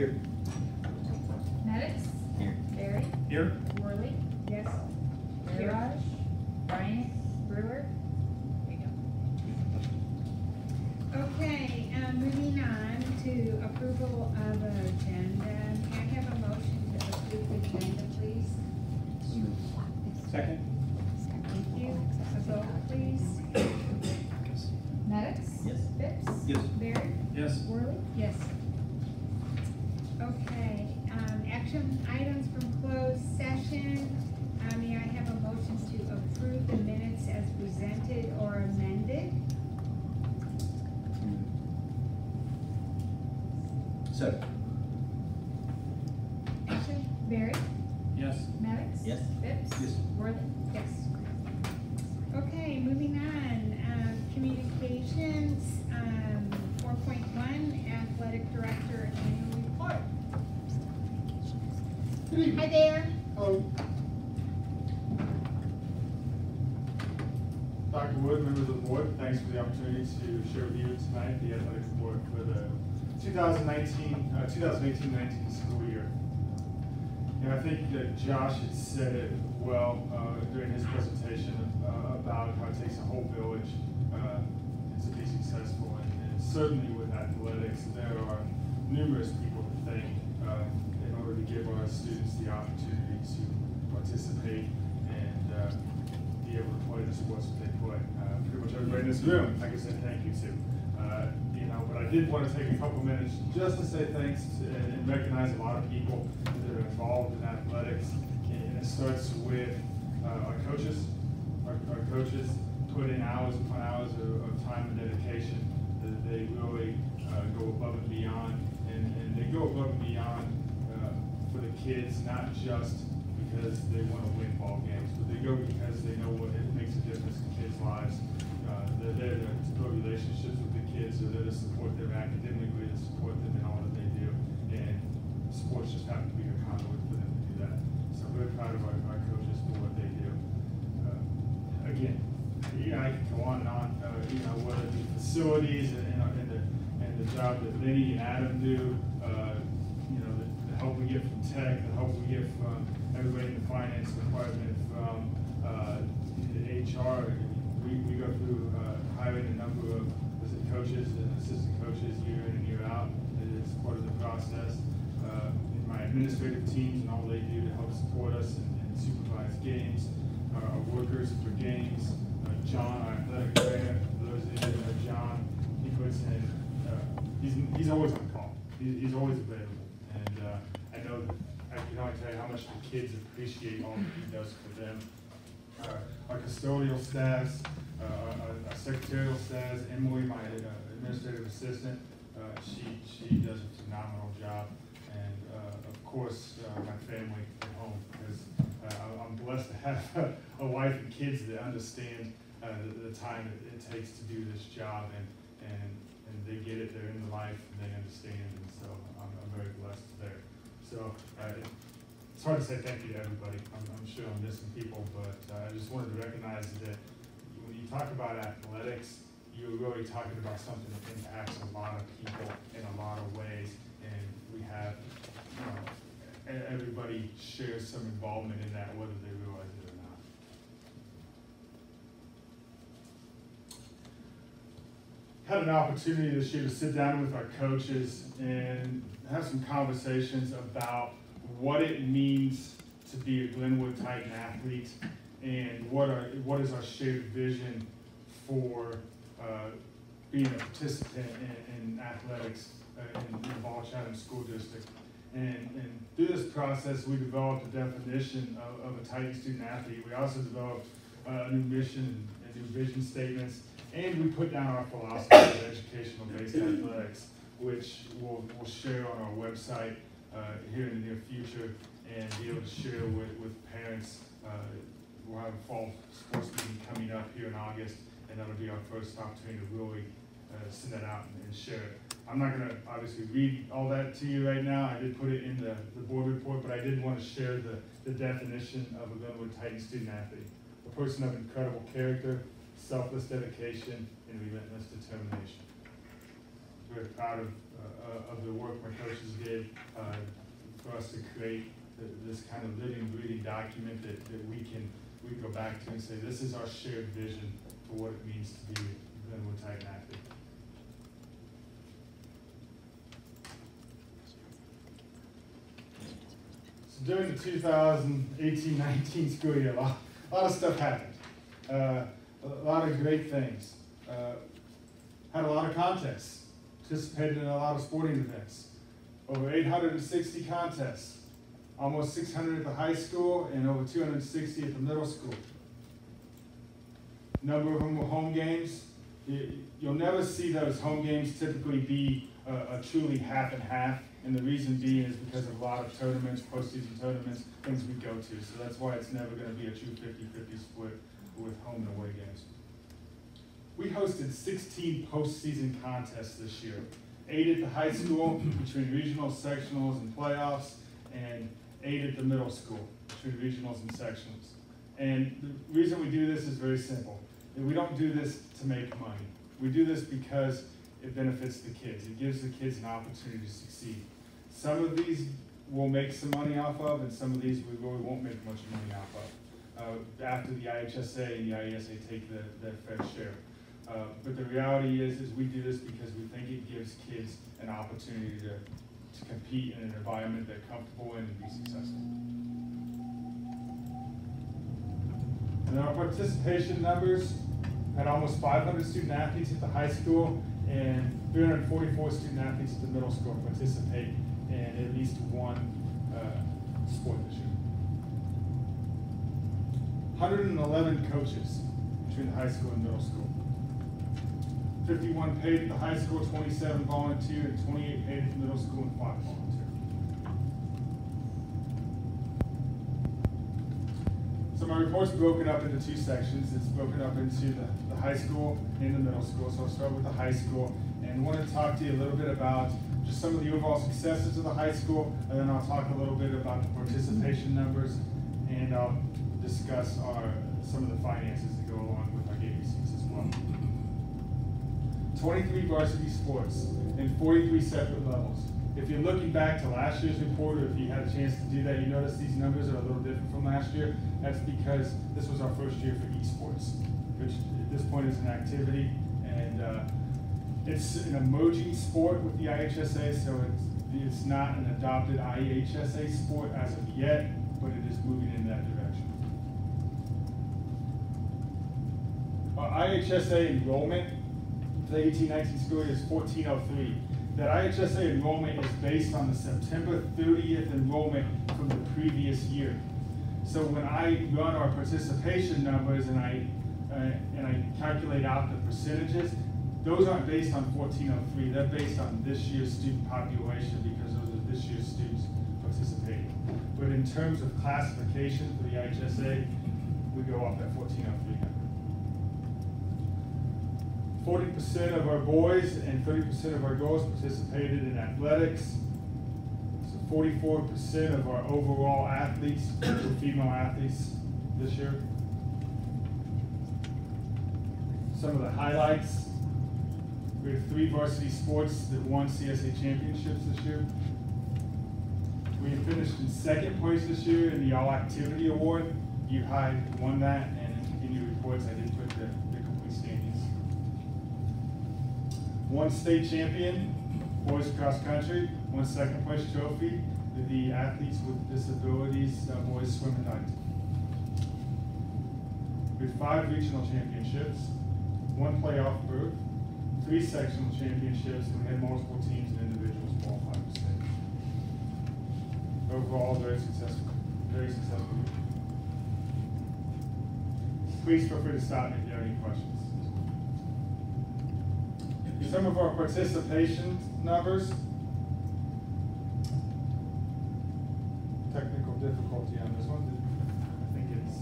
Here. Maddox. Here. Barry. Here. Worley. Yes. Raj. Bryant. Brewer. There you go. Okay, uh, moving on to approval of agenda. Can I have a motion to approve the agenda, please? Second. Thank you. A vote, please. Maddox. Yes. Phipps. Yes. Barry. Yes. Worley. Yes. Okay, um, action items from closed session. Uh, may I have a motion to approve the minutes as presented or amended? Second. Action, Barry. Yes. Maddox. Yes. Phipps. Yes. Worley. yes. Okay, moving on, um, communications, um, four point one, athletic director annual report. Hi there. Hello. Dr. Wood, members of the board, thanks for the opportunity to share with you tonight the athletic report for the 2019, uh, 2018-19 school year. And I think that Josh had said it well uh, during his presentation uh, about how it takes a whole village uh, to be successful. And, and certainly with athletics, there are numerous people to thank uh, in order to give our students the opportunity to participate and uh, be able to play the sports that they play. Uh, pretty much everybody in this room, I can say thank you to. Uh, you know, but I did want to take a couple minutes just to say thanks to, and recognize a lot of people that are involved in athletics. And it starts with uh, our coaches. Our, our coaches put in hours upon hours of, of time and dedication. They really uh, go above and beyond, and, and they go above and beyond uh, for the kids, not just because they want to win ball games, go because they know what it makes a difference in kids' lives. Uh, they're there to build relationships with the kids, they're there to support them academically, to support them in all that they do, and sports just happen to be a conduit for them to do that. So I'm really proud of our, our coaches for what they do. Uh, again, know, I could go on and on, uh, you know, whether it be facilities and, and, and the, and the job that Lenny and Adam do, uh, you know, the, the help we get from tech, the help we get from everybody in the finance department, from, the HR. We, we go through, uh, hiring a number of, coaches and assistant coaches year in and year out. It's part of the process. Uh, my administrative teams and all they do to help support us and, and supervise games, our, workers for games, uh, John, our athletic trainer, those of you John, he puts in, uh, he's, he's always on call. He, he's always available. And, uh, I know I can only tell you how much the kids appreciate all that he does for them. Our, our custodial staffs, uh, our, our secretarial staffs, Emily, my uh, administrative assistant, uh, she, she does a phenomenal job. And, uh, of course, uh, my family at home, because, uh, I'm blessed to have a wife and kids that understand, uh, the, the time it, takes to do this job and, and, and they get it, they're in the life and they understand, and so I'm, I'm very blessed there. So, uh, it's hard to say thank you to everybody, I'm, I'm sure I'm missing people, but, uh, I just wanted to recognize that when you talk about athletics, you're really talking about something that impacts a lot of people in a lot of ways, and we have, you know, everybody shares some involvement in that, whether they realize it or not. Had an opportunity this year to sit down with our coaches and have some conversations about what it means to be a Glenwood Titan athlete and what are, what is our shared vision for, uh, being a participant in, in athletics uh, in, the Ball Chatham School District. And, and through this process, we developed a definition of, of a Titan student athlete. We also developed uh, a new mission and new vision statements, and we put down our philosophy of educational-based athletics, which we'll, we'll share on our website here in the near future and be able to share with, with parents. Uh, We'll have a fall sports meeting coming up here in August, and that'll be our first opportunity to really uh, send that out and- and share it. I'm not gonna obviously read all that to you right now, I did put it in the, the board report, but I did wanna share the, the definition of a Glenwood Titan student athlete. A person of incredible character, selfless dedication, and relentless determination. very proud of, uh, of the work my coaches did, uh, for us to create th- this kind of living, breathing document that, that we can, we go back to and say, this is our shared vision for what it means to be Glenwood Titan athlete. So during the 2018-19 school year, a lot, a lot of stuff happened. Uh, a lot of great things. Uh, had a lot of contests. Participated in a lot of sporting events. Over 860 contests. Almost 600 at the high school and over 260 at the middle school. Number of them were home games. You, you'll never see those home games typically be a, a truly half and half. And the reason being is because of a lot of tournaments, postseason tournaments, things we go to. So that's why it's never going to be a true 50-50 split with home and away games. We hosted 16 postseason contests this year. Eight at the high school between regionals, sectionals, and playoffs, and eight at the middle school between regionals and sectionals. And the reason we do this is very simple. We don't do this to make money. We do this because it benefits the kids. It gives the kids an opportunity to succeed. Some of these we'll make some money off of, and some of these we really won't make much money off of. Uh, after the IHSA and the IESA take the, their fair share. Uh, but the reality is, is we do this because we think it gives kids an opportunity to, to compete in an environment they're comfortable in and be successful. And our participation numbers had almost 500 student athletes at the high school and 344 student athletes at the middle school participate in at least one uh, sport this year. 111 coaches between the high school and middle school. 51 paid at the high school, 27 volunteer, and 28 paid at the middle school, and 5 volunteer. So my report's broken up into two sections. It's broken up into the, the high school and the middle school. So I'll start with the high school and want to talk to you a little bit about just some of the overall successes of the high school, and then I'll talk a little bit about the participation numbers, and I'll discuss our some of the finances that go along with our ABCs as well. 23 varsity sports in 43 separate levels. If you're looking back to last year's report, or if you had a chance to do that, you notice these numbers are a little different from last year. That's because this was our first year for esports, which at this point is an activity, and uh, it's an emerging sport with the IHSA, so it's, it's not an adopted IHSA sport as of yet, but it is moving in that direction. Our IHSA enrollment the 18-19 school year is 1403. That IHSA enrollment is based on the September 30th enrollment from the previous year. So when I run our participation numbers and I uh, and I calculate out the percentages, those aren't based on 1403. They're based on this year's student population because those are this year's students participating. But in terms of classification for the IHSA, we go off that 1403 number. 40% of our boys and 30% of our girls participated in athletics. So 44% of our overall athletes were female athletes this year. Some of the highlights. We have three varsity sports that won CS8 championships this year. We finished in second place this year in the All Activity Award. U-High won that, and in continued reports, I did put the, the complete standings. One state champion, boys cross country, one second place trophy, the athletes with disabilities, uh, boys swim and. We had five regional championships, one playoff berth, three sectional championships, and we had multiple teams and individuals qualify for state. Overall, very successful, very successful. Please feel free to stop me if you have any questions. Some of our participation numbers. Technical difficulty on this one. I think it's.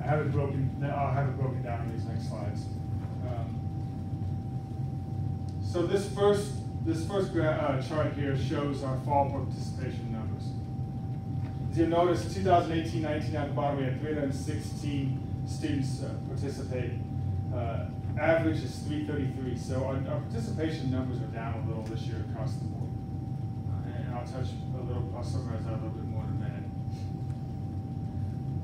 I have it broken. I'll have it broken down in these next slides. Um, so this first this first uh, chart here shows our fall participation numbers. As you notice, 2018-19 at the bottom, we had 316 students uh, participate. uh, average is three thirty-three, so our, our participation numbers are down a little this year across the board. Uh, And I'll touch a little, I'll summarize that a little bit more in a minute.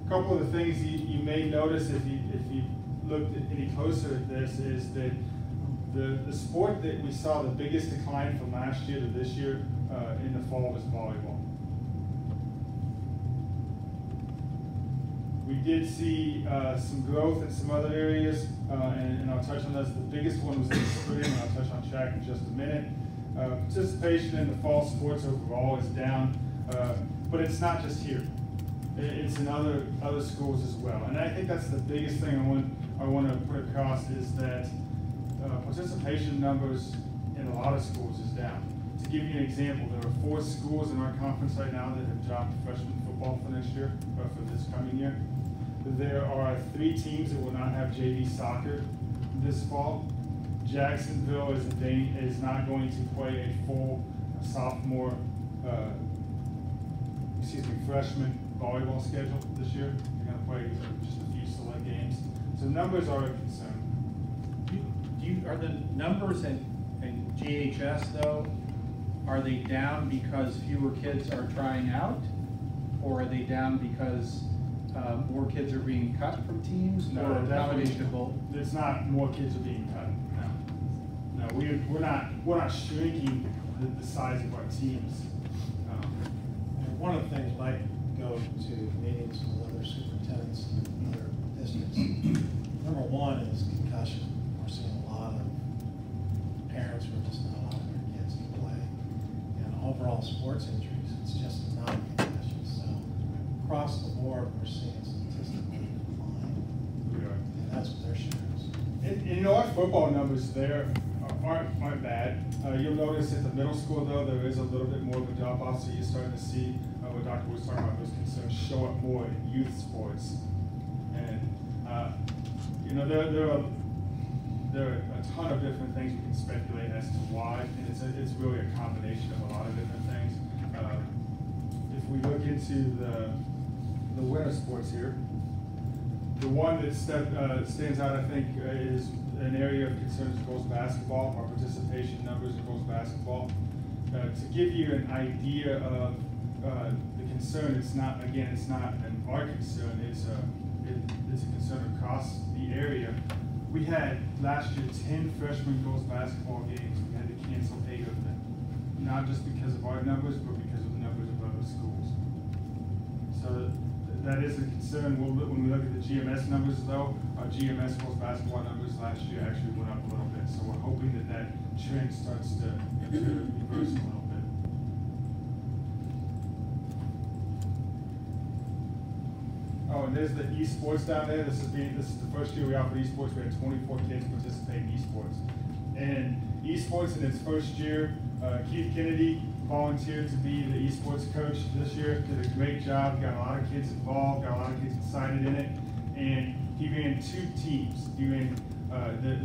A Couple of the things you, you may notice if you, if you looked any closer at this is that the, the sport that we saw the biggest decline from last year to this year, uh, in the fall was volleyball. We did see, uh, some growth in some other areas, uh, and, and I'll touch on those. The biggest one was in the spring, and I'll touch on track in just a minute. Uh, participation in the fall sports overall is down, uh, but it's not just here. It's in other, other schools as well. And I think that's the biggest thing I want, I want to put across is that uh, participation numbers in a lot of schools is down. To give you an example, there are four schools in our conference right now that have dropped freshman football for next year, or for this coming year. There are three teams that will not have JV soccer this fall. Jacksonville is, is not going to play a full sophomore, uh, excuse me, freshman volleyball schedule this year. They're gonna play just a few select games. So numbers are a concern. Do you- do you, are the numbers in, in GHS though, are they down because fewer kids are trying out? Or are they down because, uh, more kids are being cut from teams, No, or a definitely- combination of both? It's not more kids are being cut, no. No, we're, we're not, we're not shrinking the, the size of our teams. Um, And one of the things, when I go to meetings with other superintendents in other districts, number one is concussion. We're seeing a lot of parents who are just not allowing their kids to play. And overall sports injuries, it's just not concussions. So across the board, we're seeing statistically decline, we are. and that's what they're sharing. And, and you know, our football numbers there aren't, aren't bad. Uh, you'll notice at the middle school though, there is a little bit more of a drop off, so you're starting to see, uh, what Dr. was talking about, those concerns show up more in youth sports. And, uh, you know, there, there are, there are a ton of different things we can speculate as to why, and it's, a, it's really a combination of a lot of different things. Uh, If we look into the, the winter sports here, the one that uh, stands out, I think, uh, is an area of concern is girls' basketball, our participation numbers in girls' basketball. Uh, to give you an idea of, uh, the concern, it's not, again, it's not an our concern, it's a, it, it's a concern across the area. We had last year ten freshman girls' basketball games, we had to cancel eight of them. Not just because of our numbers, but because of the numbers of other schools. So that is a concern. We'll, look- when we look at the GMS numbers though, our GMS girls basketball numbers last year actually went up a little bit. So we're hoping that that trend starts to, to reverse a little bit. Oh, and there's the esports down there. This is being, this is the first year we offered esports. We had twenty-four kids participate in esports. And esports in its first year, uh, Keith Kennedy volunteered to be the esports coach this year. Did a great job. Got a lot of kids involved. Got a lot of kids excited in it. And he ran two teams. He ran, uh, the,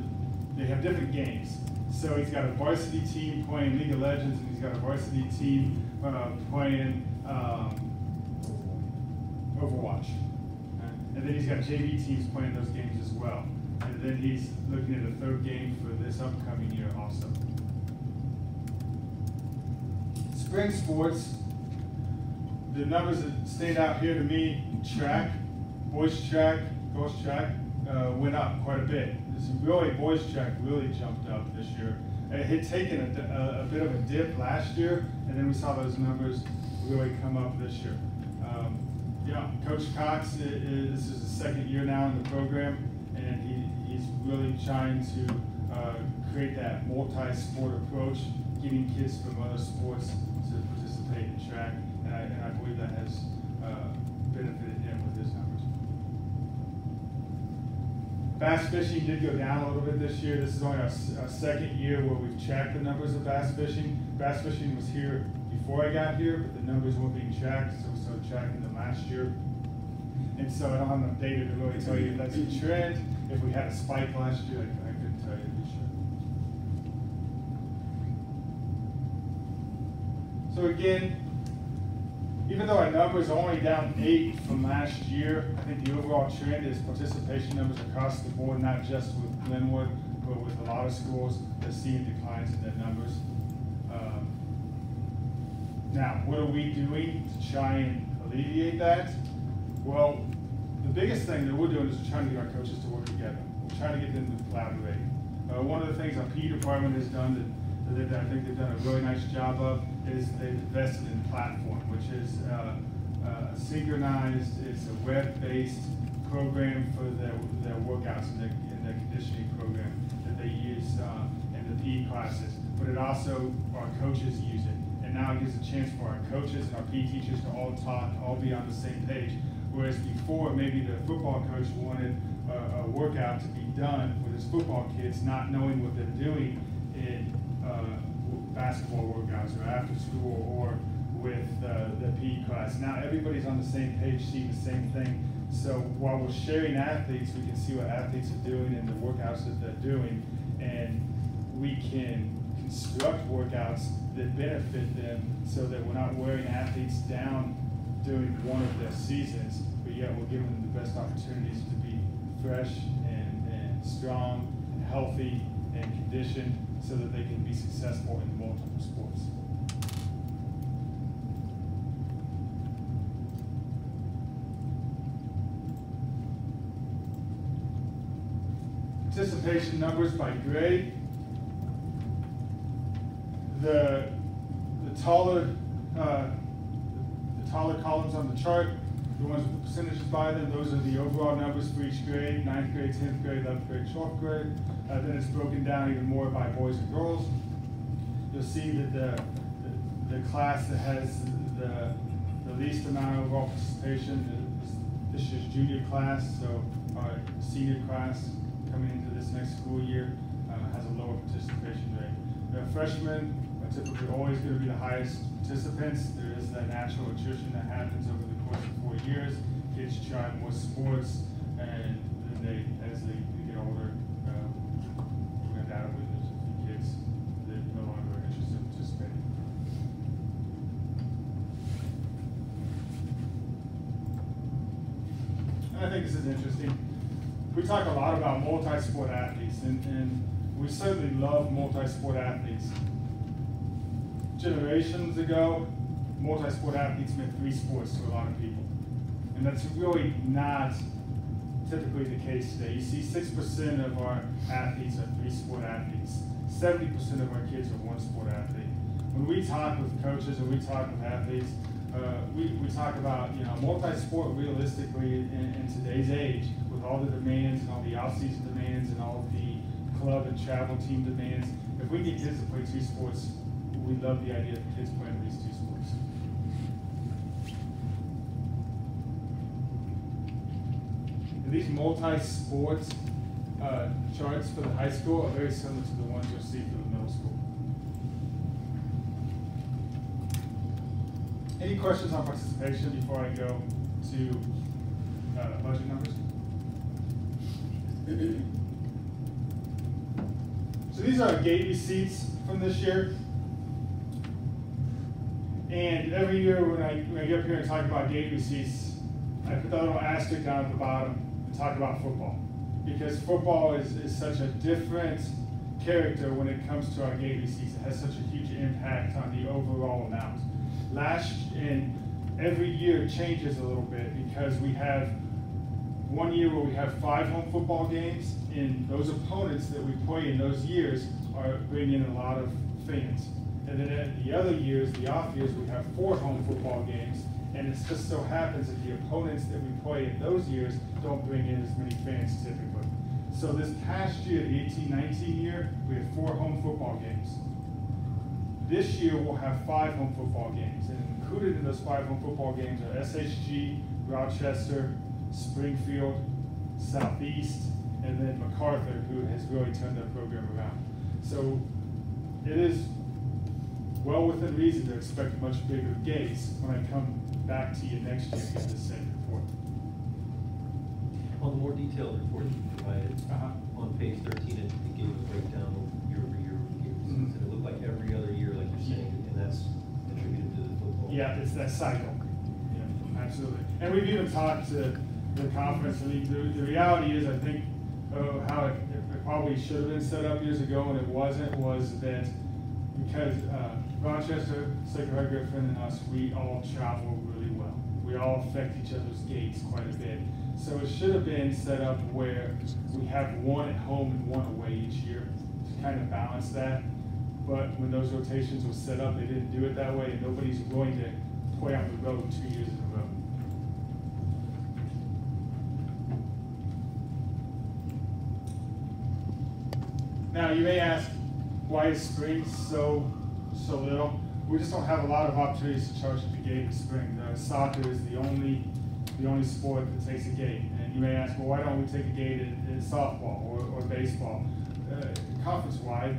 they have different games. So he's got a varsity team playing League of Legends, and he's got a varsity team uh, playing um, Overwatch. And then he's got JV teams playing those games as well. And then he's looking at a third game for this upcoming year also. Spring sports, the numbers that stand out here to me, track, boys track, girls track, uh, went up quite a bit. This really, boys track really jumped up this year. It had taken a, a, a bit of a dip last year, and then we saw those numbers really come up this year. Um, yeah, Coach Cox, i- i- this is his second year now in the program, and he's really trying to, uh, create that multi-sport approach, getting kids from other sports to participate in track, and I, and I believe that has, uh, benefited him with his numbers. Bass fishing did go down a little bit this year. This is only our, our second year where we've tracked the numbers of bass fishing. Bass fishing was here before I got here, but the numbers weren't being tracked, so we started tracking them last year. And so I don't have enough data to really tell you if that's a trend. If we had a spike last year, I I couldn't tell you to be sure. So again, even though our numbers are only down eight from last year, I think the overall trend is participation numbers across the board, not just with Glenwood, but with a lot of schools, they're seeing declines in their numbers. Um, Now, what are we doing to try and alleviate that? Well, the biggest thing that we're doing is trying to get our coaches to work together. We're trying to get them to collaborate. Uh, one of the things our PE department has done that, that they've- I think they've done a really nice job of is they've invested in platform, which is uh, uh, synchronized, it's a web-based program for their, their workouts and their, and their conditioning program that they use uh, in the PE classes. But it also, our coaches use it. And now it gives a chance for our coaches and our PE teachers to all talk, all be on the same page. Whereas before, maybe the football coach wanted a, a workout to be done with his football kids, not knowing what they're doing in uh, basketball workouts or after school or with uh, the PE class. Now everybody's on the same page, seeing the same thing. So while we're sharing athletes, we can see what athletes are doing and the workouts that they're doing, and we can construct workouts that benefit them so that we're not wearing athletes down during one of their seasons, but yet we're giving them the best opportunities to be fresh and, and strong and healthy and conditioned so that they can be successful in multiple sports. Participation numbers by grade. The, the taller, uh, taller columns on the chart, the ones with the percentages by them, those are the overall numbers for each grade, ninth grade, tenth grade, eleventh grade, twelfth grade. Uh, then it's broken down even more by boys and girls. You'll see that the, the, the class that has the, the least amount of overall participation is this year's junior class, so our senior class coming into this next school year uh, has a lower participation rate. The freshmen typically always going to be the highest participants. There is that natural attrition that happens over the course of four years. Kids try more sports, and then they, as they get older, uh, undoubtedly there's a few kids that no longer are interested in participating. And I think this is interesting. We talk a lot about multi-sport athletes, and, and we certainly love multi-sport athletes. Generations ago, multi-sport athletes meant three sports to a lot of people. And that's really not typically the case today. You see six percent of our athletes are three-sport athletes. Seventy percent of our kids are one-sport athlete. When we talk with coaches and we talk with athletes, uh, we, we talk about, you know, multi-sport realistically in, in today's age, with all the demands and all the off-season demands and all the club and travel team demands. If we get kids to play two sports, we love the idea of kids playing least two sports. And these multi-sport uh, charts for the high school are very similar to the ones you'll see for the middle school. Any questions on participation before I go to uh, budget numbers? So these are gate receipts from this year. And every year when I, when I get up here and talk about gate receipts, I put that little asterisk down at the bottom and talk about football. Because football is, is such a different character when it comes to our gate receipts. It has such a huge impact on the overall amount. Last, and every year changes a little bit because we have one year where we have five home football games, and those opponents that we play in those years are bringing in a lot of fans. And then at the other years, the off years, we have four home football games, and it just so happens that the opponents that we play in those years don't bring in as many fans typically. So this past year, the 18-19 year, we had four home football games. This year, we'll have five home football games, and included in those five home football games are SHG, Rochester, Springfield, Southeast, and then MacArthur, who has really turned their program around. So it is well within reason to expect much bigger gates when I come back to you next year get this same report. On the more detailed report you provided, Uh-huh. on page thirteen, it it gave a breakdown of year over year, year Mhm. and it looked like every other year, like you're saying, and that's attributed to the football. Yeah, it's that cycle. Yeah, absolutely. And we've even talked to the conference, I mean, the, the reality is, I think, uh, how it, it probably should have been set up years ago and it wasn't, was that because, uh, Rochester, Sacred Griffin and us, we all travel really well. We all affect each other's gates quite a bit. So it should have been set up where we have one at home and one away each year to kind of balance that. But when those rotations were set up, they didn't do it that way, and nobody's going to play on the road two years in a row. Now, you may ask, why is spring so, so little? We just don't have a lot of opportunities to charge at the gate in spring. Soccer is the only, the only sport that takes a gate. And you may ask, well, why don't we take a gate in, in softball or, or baseball? Uh, conference-wide,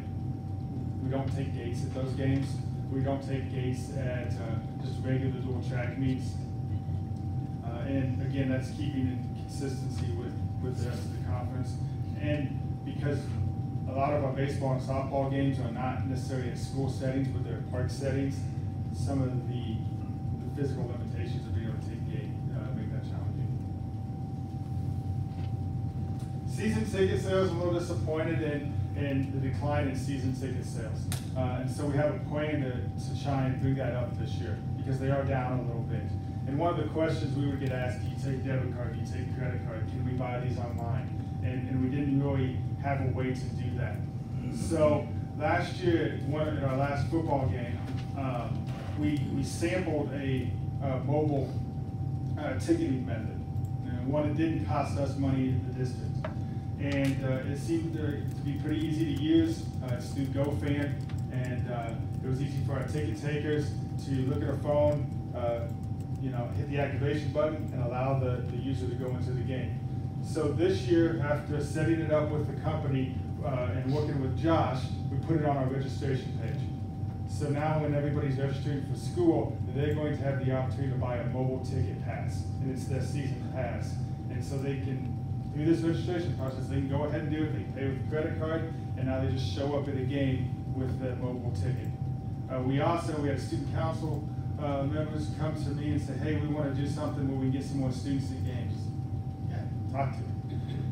we don't take gates at those games. We don't take gates at uh, just regular dual track meets. Uh, and again, that's keeping in consistency with, with the rest of the conference. And because a lot of our baseball and softball games are not necessarily in school settings, but they're park settings, some of the, the physical limitations of being able to take gate uh, make that challenging. Season ticket sales, I'm a little disappointed in, in the decline in season ticket sales. Uh, and so we have a plan to, to try and bring that up this year because they are down a little bit. And one of the questions we would get asked, do you take debit card, do you take credit card, can we buy these online? And, and have a way to do that. So last year, one in our last football game, um, we, we sampled a uh, mobile uh, ticketing method, and one that didn't cost us money in the district. And uh, it seemed to, to be pretty easy to use. Uh, it's through GoFan, and uh, it was easy for our ticket takers to look at a phone, uh, you know, hit the activation button, and allow the, the user to go into the game. So this year, after setting it up with the company uh, and working with Josh, we put it on our registration page. So now when everybody's registering for school, they're going to have the opportunity to buy a mobile ticket pass, and it's their season pass. And so they can, through this registration process, they can go ahead and do it, they pay with a credit card, and now they just show up at a game with that mobile ticket. Uh, we also, we had student council uh, members come to me and say, hey, we want to do something where we can get some more students at games talk to.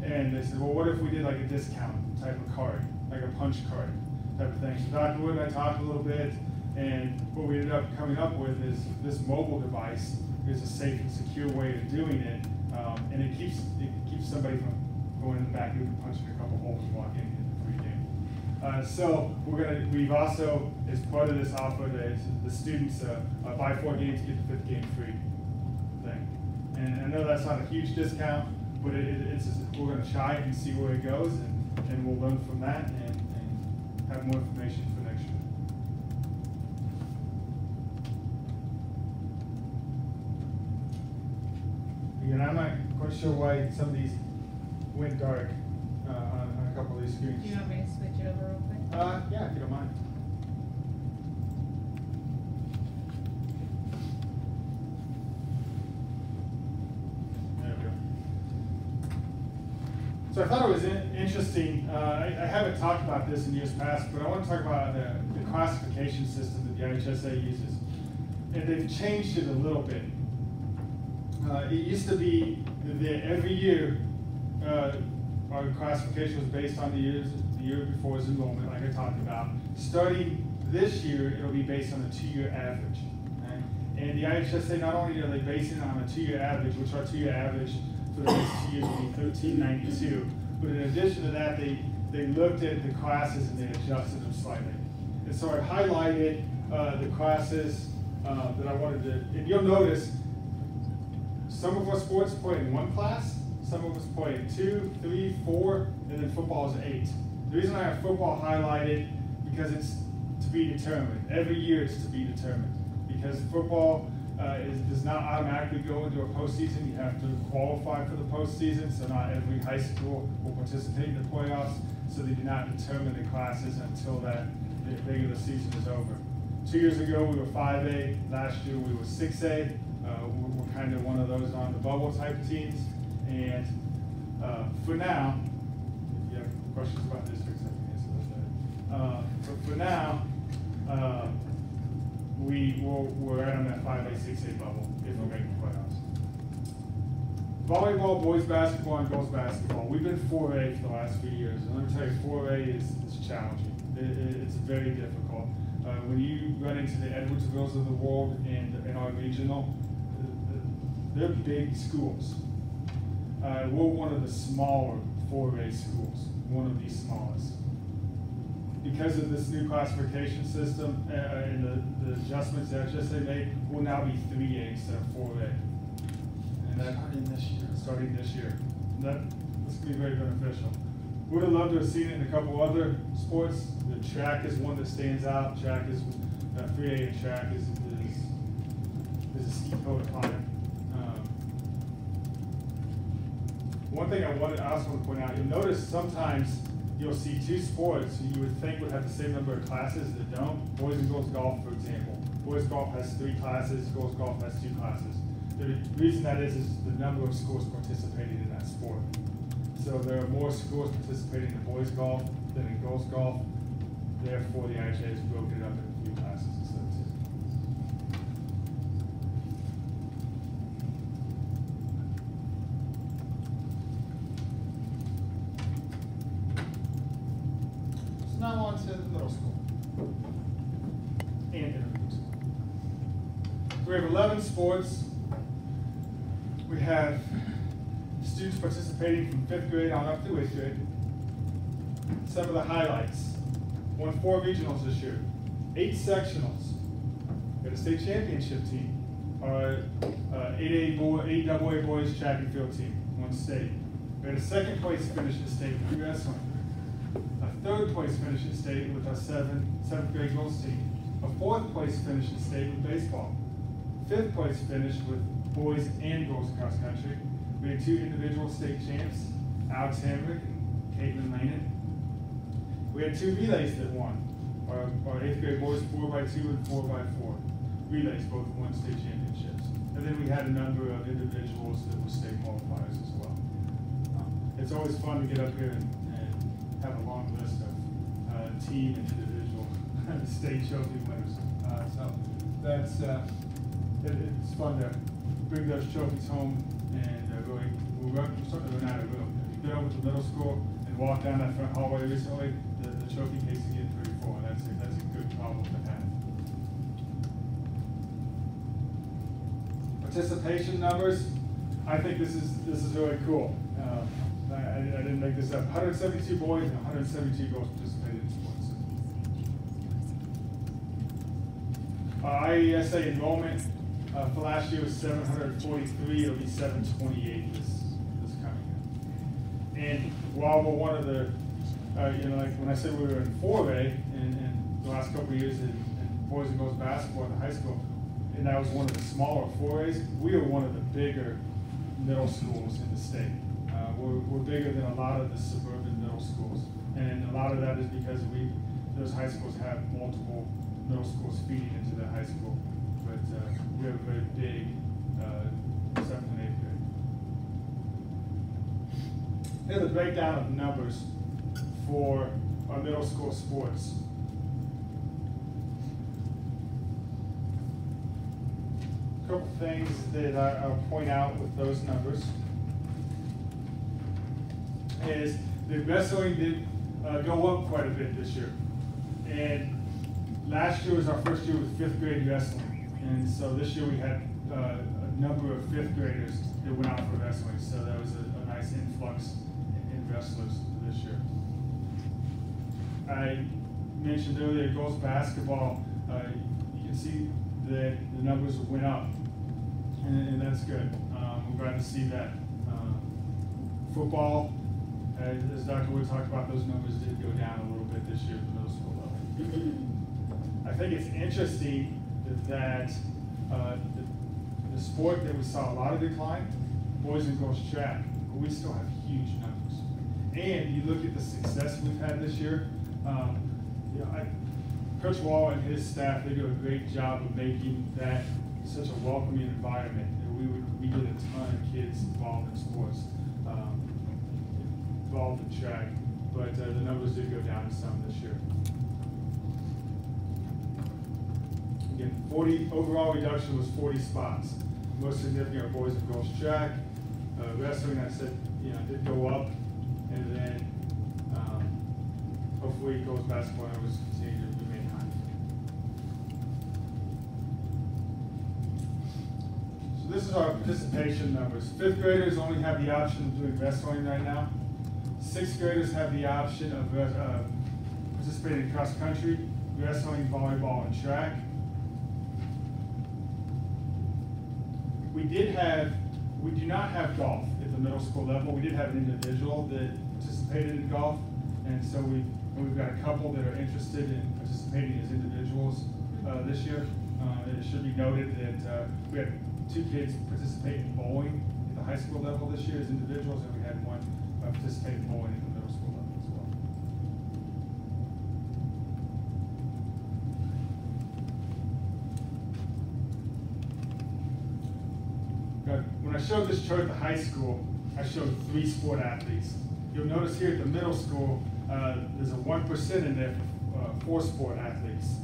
And they said, well, what if we did like a discount type of card, like a punch card type of thing? So Dr. Wood and I talked a little bit, and what we ended up coming up with is this mobile device is a safe and secure way of doing it, um, and it keeps it keeps somebody from going in the back and punching a couple holes and walking in the free game. Uh, so we're gonna we've also as part of this offer the, the students uh, uh, buy four games get the fifth game free thing. And I know that's not a huge discount, but it, it, it's just, we're going to try it and see where it goes, and, and we'll learn from that and, and have more information for next year. Again, I'm not quite sure why some of these went dark uh, on, on a couple of these screens. Do you want me to switch it over real quick? Uh, yeah, if you don't mind. There we go. So I thought it was in- interesting, uh, I, I haven't talked about this in years past, but I want to talk about the, the classification system that the IHSA uses. And they've changed it a little bit. Uh, it used to be that every year, uh, our classification was based on the years, the year before's enrollment, like I talked about. Starting this year, it'll be based on a two-year average. okay? And the IHSA, not only are they basing it on a two-year average, which our two-year average will be thirteen ninety-two, but in addition to that, they, they looked at the classes and they adjusted them slightly. And so I highlighted, uh, the classes, uh, that I wanted to, and you'll notice, some of our sports play in one class, some of us play in two, three, four, and then football is eight. The reason I have football highlighted, because it's to be determined. Every year it's to be determined. Because football uh, is, does not automatically go into a postseason. You have to qualify for the postseason, so not every high school will participate in the playoffs. So they do not determine the classes until that the regular season is over. Two years ago, we were 5A. Last year, we were 6A. Uh, we're, we're kind of one of those on the bubble type teams. And uh, for now, if you have questions about districts, I can answer those later. Uh, but for now, uh, we, we're, we're at on that 5A, 6A bubble if we're making playoffs. volleyball, boys basketball, and girls basketball. We've been 4A for the last few years, and let me tell you, 4A is, is challenging. It, it- it's very difficult. Uh, when you run into the Edwardsvilles of the world and, and our regional, th- th- they're big schools. Uh, we're one of the smaller 4A schools, one of the smallest. Because of this new classification system uh, and the, the adjustments that FGSA made, we'll now be 3A instead of 4A. And that, Starting this year. starting this year. And That, that's gonna be very beneficial. Would have loved to have seen it in a couple other sports. The track is one that stands out. Track is, uh, three A in track is, is, is a steep hill to climb. Um, One thing I wanted, I also want to point out, you'll notice sometimes you'll see two sports you would think would have the same number of classes that don't. Boys and girls golf, for example. Boys golf has three classes, girls golf has two classes. The reason that is, is the number of schools participating in that sport. So there are more schools participating in boys golf than in girls golf. Therefore, the IHA has broken it up into three classes instead of two. So now on to middle school. And intermediate school. We have eleven sports. We have students participating from fifth grade on up to eighth grade. Some of the highlights. Won four regionals this year, eight sectionals. We had a state championship team. Our uh, eight A boy, eight double A boys track and field team won state. We had a second place finish in state with wrestling. Third place finish in state with our seventh, seventh grade girls team. A fourth place finish in state with baseball. Fifth place finish with boys and girls cross country. We had two individual state champs, Alex Hamrick and Caitlin Laney. We had two relays that won. Our, our eighth grade boys four by two and four by four. Relays both won state championships. And then we had a number of individuals that were state qualifiers as well. Um, It's always fun to get up here and, and have a long team and individual state trophy winners. Uh, so that's, uh, it, it's fun to bring those trophies home and uh, really, we're, starting to run out of room. If you've been over to the middle school and walked down that front hallway recently, the, the trophy case is getting pretty full, and that's, a- that's a good problem to have. Participation numbers, I think this is, this is really cool. I, I didn't make this up, hundred seventy-two boys and hundred seventy-two girls participated in sports. Uh, IESA enrollment, uh, for last year was seven hundred forty-three, it'll be seven twenty-eight this, this coming year. And while we're one of the, uh, you know, like when I said we were in four A in, in the last couple of years in, in boys and girls basketball in the high school, and that was one of the smaller four A's, we are one of the bigger middle schools in the state. We're, we're bigger than a lot of the suburban middle schools. And a lot of that is because we, those high schools have multiple middle schools feeding into the high school. But, uh, we have a very big, uh, seventh and eighth grade. Here's a breakdown of numbers for our middle school sports. A couple things that I, I'll point out with those numbers is the wrestling did uh, go up quite a bit this year. And last year was our first year with fifth grade wrestling. And so this year we had uh, a number of fifth graders that went out for wrestling. So that was a, a nice influx in, wrestlers this year. I mentioned earlier girls basketball. Uh, you can see that the numbers went up, and, and that's good. Um, we're glad to see that. Um, football, as, as Dr. Wood talked about, those numbers did go down a little bit this year at the middle school level. I think it's interesting that uh, the, the sport that we saw a lot of decline, boys and girls track, but we still have huge numbers. And you look at the success we've had this year. Um, you know, I, Coach Wall and his staff, they do a great job of making that such a welcoming environment. And we would, we get a ton of kids involved in sports, involved in track, but uh, the numbers did go down some this year. Again, 40, overall reduction was 40 spots. Most significant are boys and girls track, Uh, wrestling, I said, you know, did go up, and then, um, hopefully girls basketball numbers continue to remain high. So this is our participation numbers. Fifth graders only have the option of doing wrestling right now. Sixth graders have the option of, uh, participating in cross-country, wrestling, volleyball, and track. We did have, we do not have golf at the middle school level. We did have an individual that participated in golf. And so we, we've got a couple that are interested in participating as individuals, uh, this year. Uh, it should be noted that, uh, we had two kids participate in bowling at the high school level this year as individuals, and we had one uh, participate in the middle school level as well. When I showed this chart at the high school, I showed three sport athletes. You'll notice here at the middle school, uh, there's a one percent in there for, uh, four sport athletes.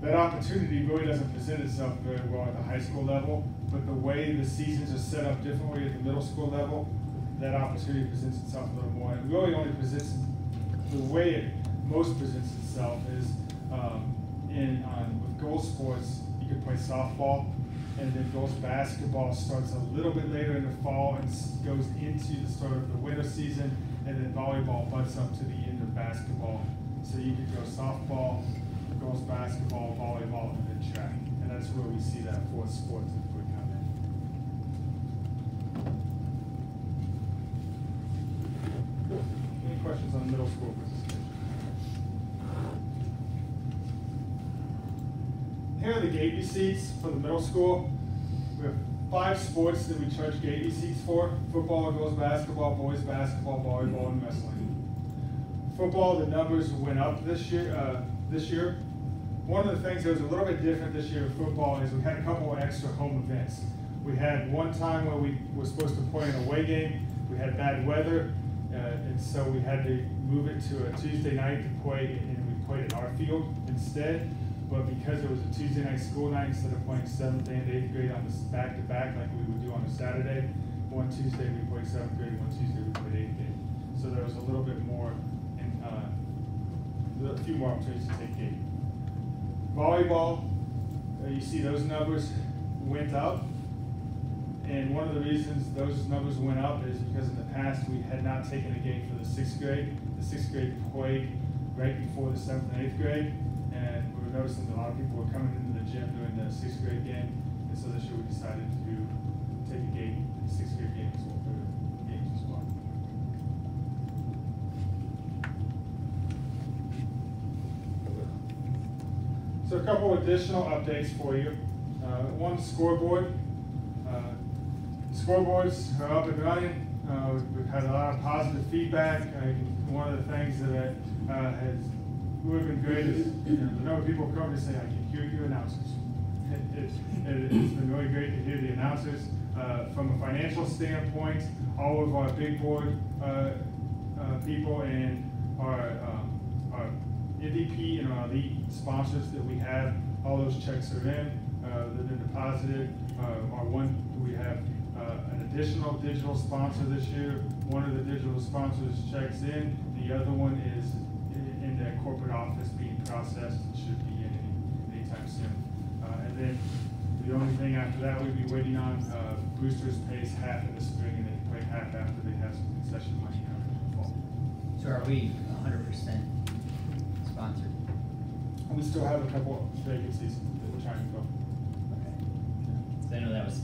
That opportunity really doesn't present itself very well at the high school level, but the way the seasons are set up differently at the middle school level, that opportunity presents itself a little more. It really only presents, the way it most presents itself is, um, in, on, with girls' sports, you could play softball, and then girls' basketball starts a little bit later in the fall and goes into the start of the winter season, and then volleyball butts up to the end of basketball. So you could go softball, girls' basketball, volleyball, and then track, and that's where we see that fourth sport typically come in. Any questions on middle school? Here are the gate receipts for the middle school. We have five sports that we charge gate receipts for, football, girls basketball, boys basketball, volleyball, and wrestling. Football, the numbers went up this year, uh, this year. One of the things that was a little bit different this year with football is we had a couple of extra home events. We had one time where we were supposed to play an away game, we had bad weather, uh, and so we had to move it to a Tuesday night to play, and we played at our field instead. But because it was a Tuesday night school night, instead of playing seventh and eighth grade on this back-to-back like we would do on a Saturday, one Tuesday we played seventh grade, one Tuesday we played eighth grade. So there was a little bit more, and, uh, a few more opportunities to take game. Volleyball, uh, you see those numbers went up. And one of the reasons those numbers went up is because in the past, we had not taken a game for the sixth grade. The sixth grade played right before the seventh and eighth grade. And we were noticing that a lot of people were coming into the gym during the sixth grade game. And so this year we decided to take a game, the sixth grade game as well. So a couple additional updates for you. Uh, one scoreboard. Scoreboards are up and running. Uh, we've had a lot of positive feedback. I, one of the things that uh, has been great is, you know, the number of people come to say, I can hear you announcers. It, it's, it- been really great to hear the announcers. Uh, from a financial standpoint, all of our big board, uh, uh, people and our, um, our MVP and our elite sponsors that we have, all those checks are in, uh, they've been deposited. Our one, we have, an additional digital sponsor this year. One of the digital sponsors checks in, the other one is in the corporate office being processed, and should be in any, anytime soon. Uh, and then the only thing after that we'd be waiting on, uh, Boosters pays half in the spring and they pay half after they have some concession money coming in the fall. So are we hundred percent sponsored? And we still have a couple vacancies that we're trying to fill. Okay. So I know that was,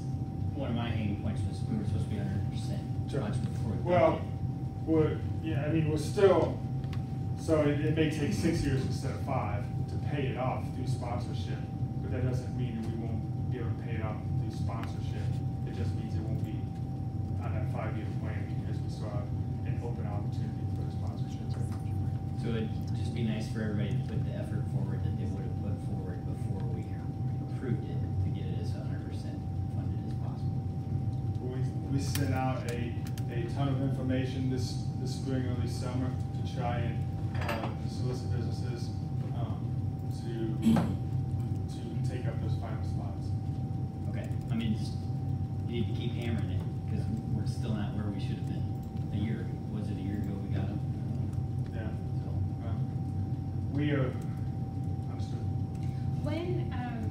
one of my hanging points was we were supposed to be hundred percent Sure. sponsored before. we Well, did. we're, yeah, I mean, we're still, so it, it may take six years instead of five to pay it off through sponsorship, but that doesn't mean that we won't be able to pay it off through sponsorship. It just means it won't be on that five-year plan because we still have an open opportunity for the sponsorship. So it'd just be nice for everybody to put the effort forward that they would have put forward before we approved it, to get it as hundred percent funded as possible. We, we sent out a, a ton of information this, this spring, early summer, to try and, uh, solicit businesses, um, to, to take up those final spots. Okay, I mean, just, you need to keep hammering it, because we're still not where we should have been a year, ago. was it a year ago we got them? Yeah. So, Well, We are, understood. When, um,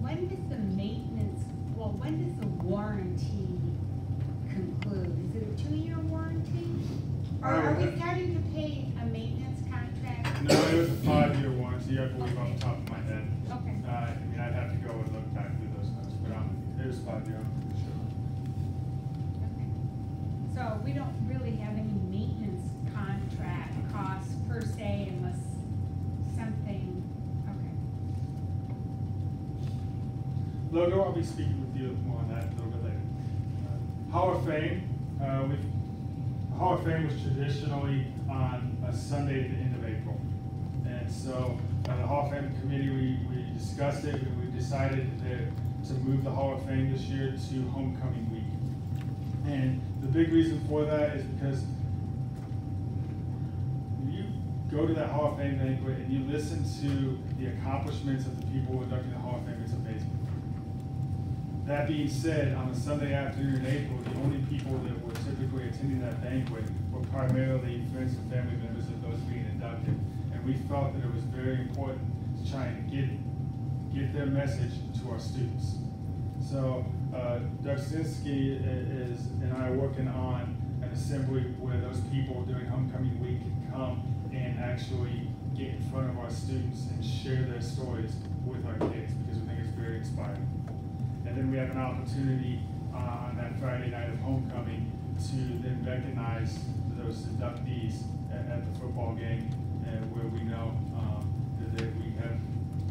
when does the maintenance, well, when does the warranty conclude? Is it a two-year warranty? Or are we starting to pay a maintenance contract? No, it was a five-year warranty, I believe, off the top of my head. Okay. Uh, I mean, I'd have to go and look back through those notes, but, um, it was five-year, I'm pretty sure. Okay. So we don't really have any maintenance contract costs per se unless something, okay. Logo, I'll be speaking with you more on that a little bit later. Uh, Hall of Fame, uh, we, Hall of Fame was traditionally on a Sunday at the end of April. And so, uh, the Hall of Fame committee, we, we discussed it, and we decided to, to move the Hall of Fame this year to homecoming week. And the big reason for that is because you go to that Hall of Fame banquet and you listen to the accomplishments of the people inducted in the Hall of Fame. That being said, on a Sunday afternoon in April, the only people that were typically attending that banquet were primarily friends and family members of those being inducted. And we felt that it was very important to try and get, get their message to our students. So, uh, Doug Sinsky is, and I are working on an assembly where those people during homecoming week can come and actually get in front of our students and share their stories with our kids, because we think it's very inspiring. And then we have an opportunity, uh, on that Friday night of homecoming to then recognize those inductees at, at the football game, uh, where we know, um, that, that we have,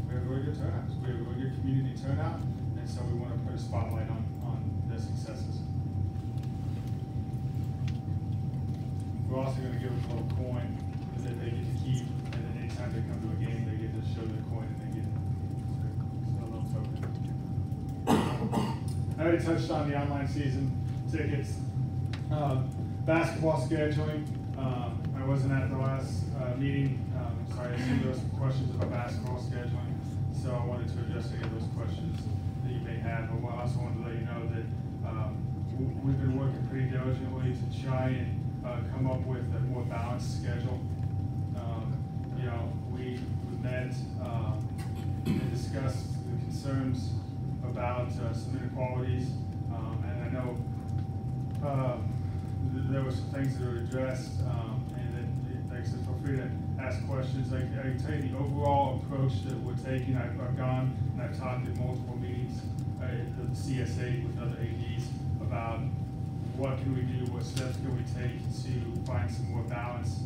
we have very good turnouts. We have a very good community turnout, and so we wanna put a spotlight on, on their successes. We're also gonna give them a little coin that they get to keep, and then anytime they come to a game, they get to show their coin and they get, so a little token. I already touched on the online season tickets. Um, Basketball scheduling, um, I wasn't at the last, uh, meeting, um, sorry, I see there were some questions about basketball scheduling, so I wanted to address any of those questions that you may have, but I also wanted to let you know that, um, we've been working pretty diligently to try and, uh, come up with a more balanced schedule. Um, you know, we, we met, um, and discussed the concerns about uh, some inequalities, um, and I know, um, th- there were some things that were addressed, um, and then, like I said, feel free to ask questions, like, I can tell you the overall approach that we're taking, I've, I've gone and I've talked at multiple meetings, uh, at the CS8 with other ADs about what can we do, what steps can we take to find some more balance,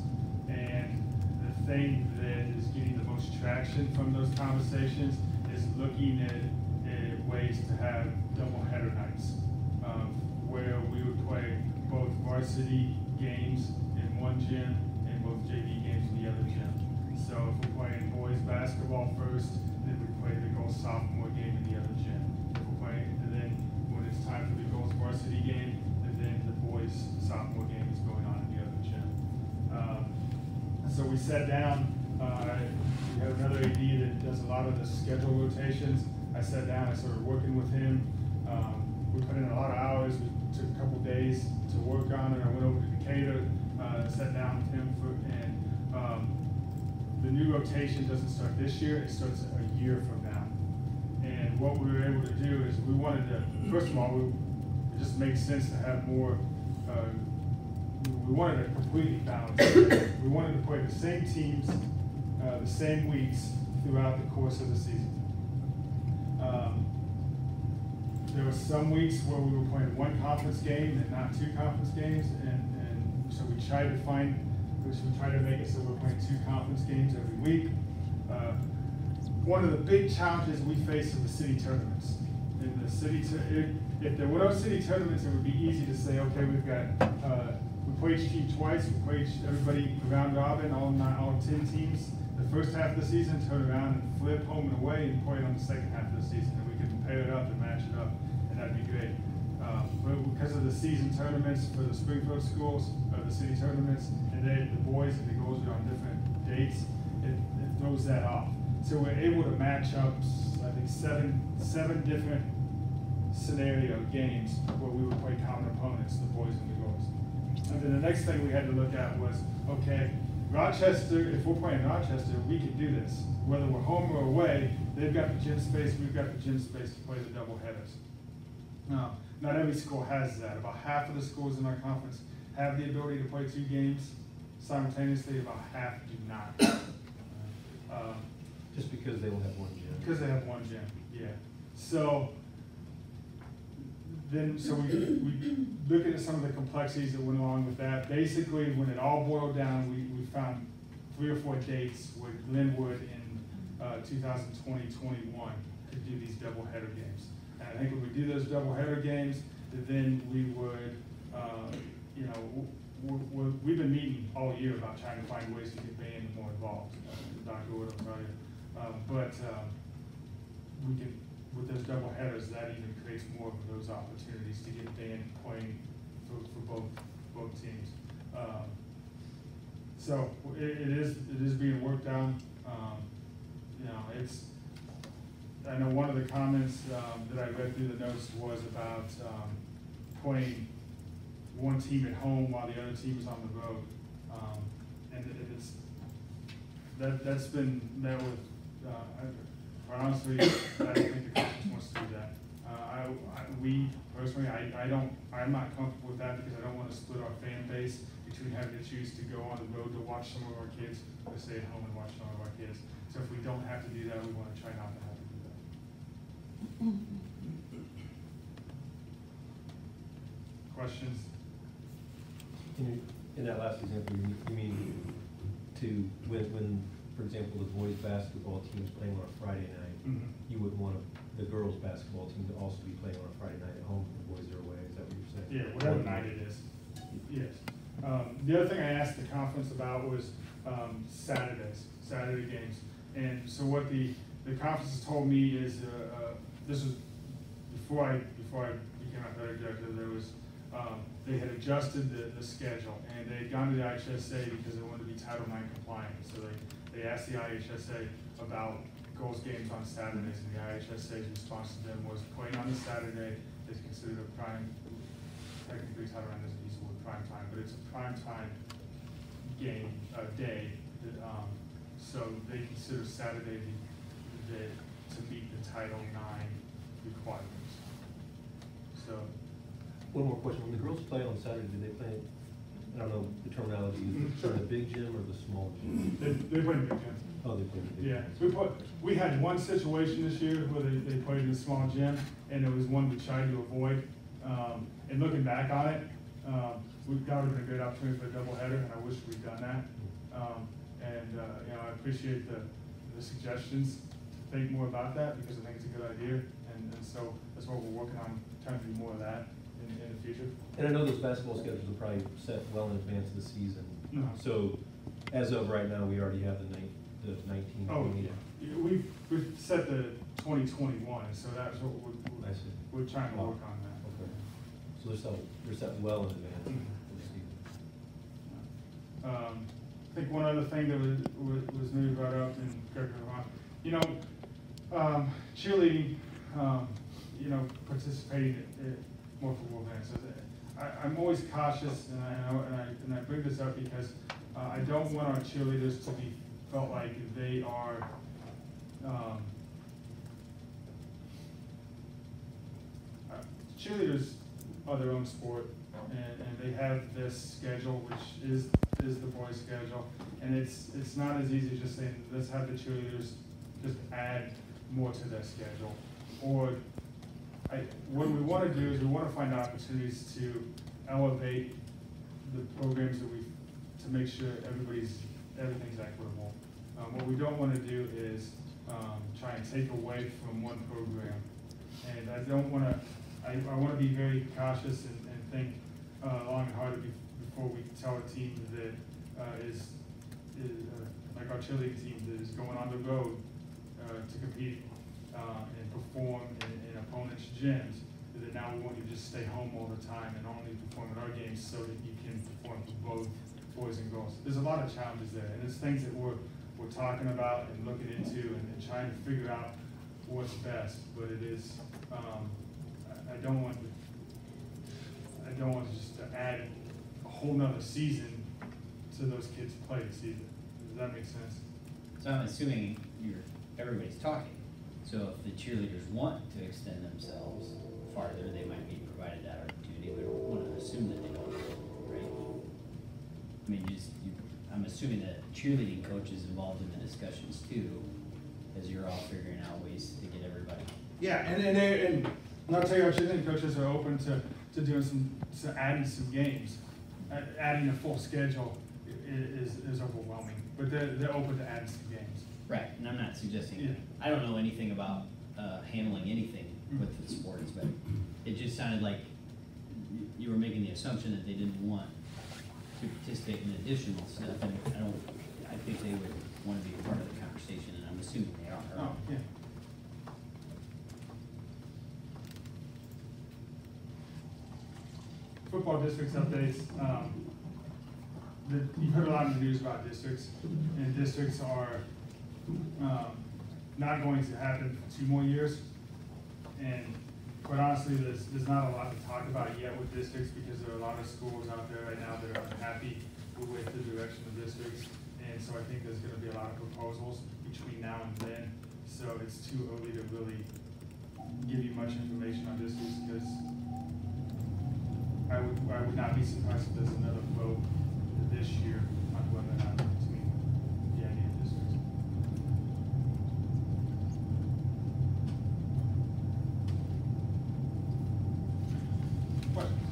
and the thing that is getting the most traction from those conversations is looking at ways to have double header nights. Um, where we would play both varsity games in one gym and both JV games in the other gym. So if we're playing boys basketball first, then we play the girls sophomore game in the other gym. If we're playing, and then when it's time for the girls varsity game, and then the boys sophomore game is going on in the other gym. Um, so we sat down, uh, we have another AD that does a lot of the schedule rotations. I sat down, I started working with him. Um, we put in a lot of hours, we took a couple days to work on it. I went over to Decatur, uh, sat down with him for, and, um, the new rotation doesn't start this year, it starts a year from now. And what we were able to do is we wanted to, first of all, we, it just makes sense to have more, uh, we wanted a completely balanced. We wanted to play the same teams, uh, the same weeks throughout the course of the season. Um, There were some weeks where we were playing one conference game and not two conference games, and, and so we tried to find, we tried to make it so we're playing two conference games every week. Uh, One of the big challenges we face are the city tournaments. In the city, if, if there were no city tournaments, it would be easy to say, okay, we've got, uh, we play each team twice, we play everybody round robin, all nine, all ten teams. The first half of the season, turn around and flip home and away and play it on the second half of the season, and we could pair it up and match it up, and that'd be great. Um, but because of the season tournaments for the Springfield schools, or the city tournaments, and they, the boys and the girls are on different dates, it, it throws that off. So we're able to match up, I think, seven, seven different scenario games where we would play common opponents, the boys and the girls. And then the next thing we had to look at was, okay, Rochester, if we're playing Rochester, we can do this. Whether we're home or away, they've got the gym space, we've got the gym space to play the double headers. Now, not every school has that. About half of the schools in our conference have the ability to play two games simultaneously, about half do not. Um, Just because they will have one gym. because they have one gym, yeah. So, then, so we, we looked at some of the complexities that went along with that. Basically, when it all boiled down, we, we found three or four dates where Glenwood in, uh, 2020, 21 could do these doubleheader games. And I think when we do those doubleheader games, then we would, uh, you know, w- w- w- we've been meeting all year about trying to find ways to get band more involved. Uh, Dr. Wood will tell you. But, um, we can, with those double headers, that even creates more of those opportunities to get band playing for, for both, both teams. Um, So it, it is, it is being worked on, um, you know, it's, I know one of the comments, um, that I read through the notes was about, um, playing one team at home while the other team is on the road. Um, and it- it's, that, that's been met with, uh, Honestly, I don't think the conference wants to do that. Uh, I, I, we, personally, I, I don't, I'm not comfortable with that because I don't wanna split our fan base between having to choose to go on the road to watch some of our kids or stay at home and watch some of our kids. So if we don't have to do that, we wanna try not to have to do that. Questions? In, in that last example, you mean to, when, when, for example, the boys' basketball team is playing on a Friday night, Mhm. you would want the girls' basketball team to also be playing on a Friday night at home, when the boys are away, is that what you're saying? Yeah, whatever night it is, yes. Um, the other thing I asked the conference about was, um, Saturdays, Saturday games. And so what the, the conference has told me is, uh, uh, this was before I, before I became athletic director, there was, um, they had adjusted the, the schedule, and they had gone to the IHSA because they wanted to be Title IX compliant. So they, they asked the IHSA about girls' games on Saturdays, and the IHSA's response to them was playing on a Saturday is considered a prime, technically Title IX doesn't use the word prime time, but it's a prime time game, uh, day, that, um, so they consider Saturday the, the, to meet the Title IX requirements. So, One more question, when the girls play on Saturday, do they play, I don't know the terminology, is it the big gym or the small gym? they, they play in big gym. Oh, they play the big Yeah, we put, we had one situation this year where they, they played in a small gym, and it was one we tried to avoid. Um, and looking back on it, um, we, that would've been a great opportunity for a doubleheader, and I wish we'd done that. Um, and, uh, you know, I appreciate the, the suggestions to think more about that, because I think it's a good idea, and, and so that's what we're working on, trying to do more of that in, in the future. And I know those basketball schedules are probably set well in advance of the season. No. So, as of right now, we already have the nine, the nineteen. Oh, yeah, Yeah, we've, we've set the twenty twenty-one, so that's what we're, I see. we're trying to work on that. Okay. So they're set, they're set well in advance of the season. Um, I think one other thing that was, was- was maybe brought up, and correct me if I'm wrong, you know, um, cheerleading, um, you know, participating multiple events. So I, I'm always cautious, and I, and I, and I- bring this up because, uh, I don't want our cheerleaders to be, felt like they are, um, uh, cheerleaders are their own sport, and, and they have this schedule, which is, is the boys' schedule. And it's, it's not as easy as just saying, let's have the cheerleaders just add more to their schedule. Or, I, what we wanna do is we wanna find opportunities to elevate the programs that we, to make sure everybody's, everything's equitable. Um, what we don't wanna do is, um, try and take away from one program. And I don't wanna, I, I wanna be very cautious and, and think, uh, long and hard before we tell a team that, uh, is, is, uh, like our cheerleading team that is going on the road, uh, to compete, uh, and perform in opponents' gyms, that now we want you to just stay home all the time and only perform at our games so that you can perform for both boys and girls. There's a lot of challenges there, and it's things that we're, we're talking about and looking into and, and trying to figure out what's best, but it is, um, I don't want, I don't want just to add a whole nother season to those kids' play season. Does that make sense? So I'm assuming you're, everybody's talking. So if the cheerleaders want to extend themselves farther, they might be provided that opportunity. We don't wanna assume that they don't, right? I mean, just, you, I'm assuming that cheerleading coach is involved in the discussions too, as you're all figuring out ways to get everybody. Yeah, and, and, they- and, and I'll tell you, our cheerleading coaches are open to, to doing some, to adding some games. Adding a full schedule is, is overwhelming, but they're, they're open to adding some games. Right, and I'm not suggesting, Yeah. I don't know anything about, uh, handling anything with the sports, but it just sounded like you- were making the assumption that they didn't want to participate in additional stuff, and I don't, I think they would wanna be a part of the conversation, and I'm assuming they are. Oh, yeah. Football districts updates, um, the, you've heard a lot in the news about districts, and districts are, um, not going to happen for two more years. And quite honestly, there's, there's not a lot to talk about yet with districts, because there are a lot of schools out there right now that are unhappy with the direction of districts. And so I think there's gonna be a lot of proposals between now and then, so it's too early to really give you much information on districts, because I would, I would not be surprised if there's another vote this year on whether or not to continue the idea of districts. Questions?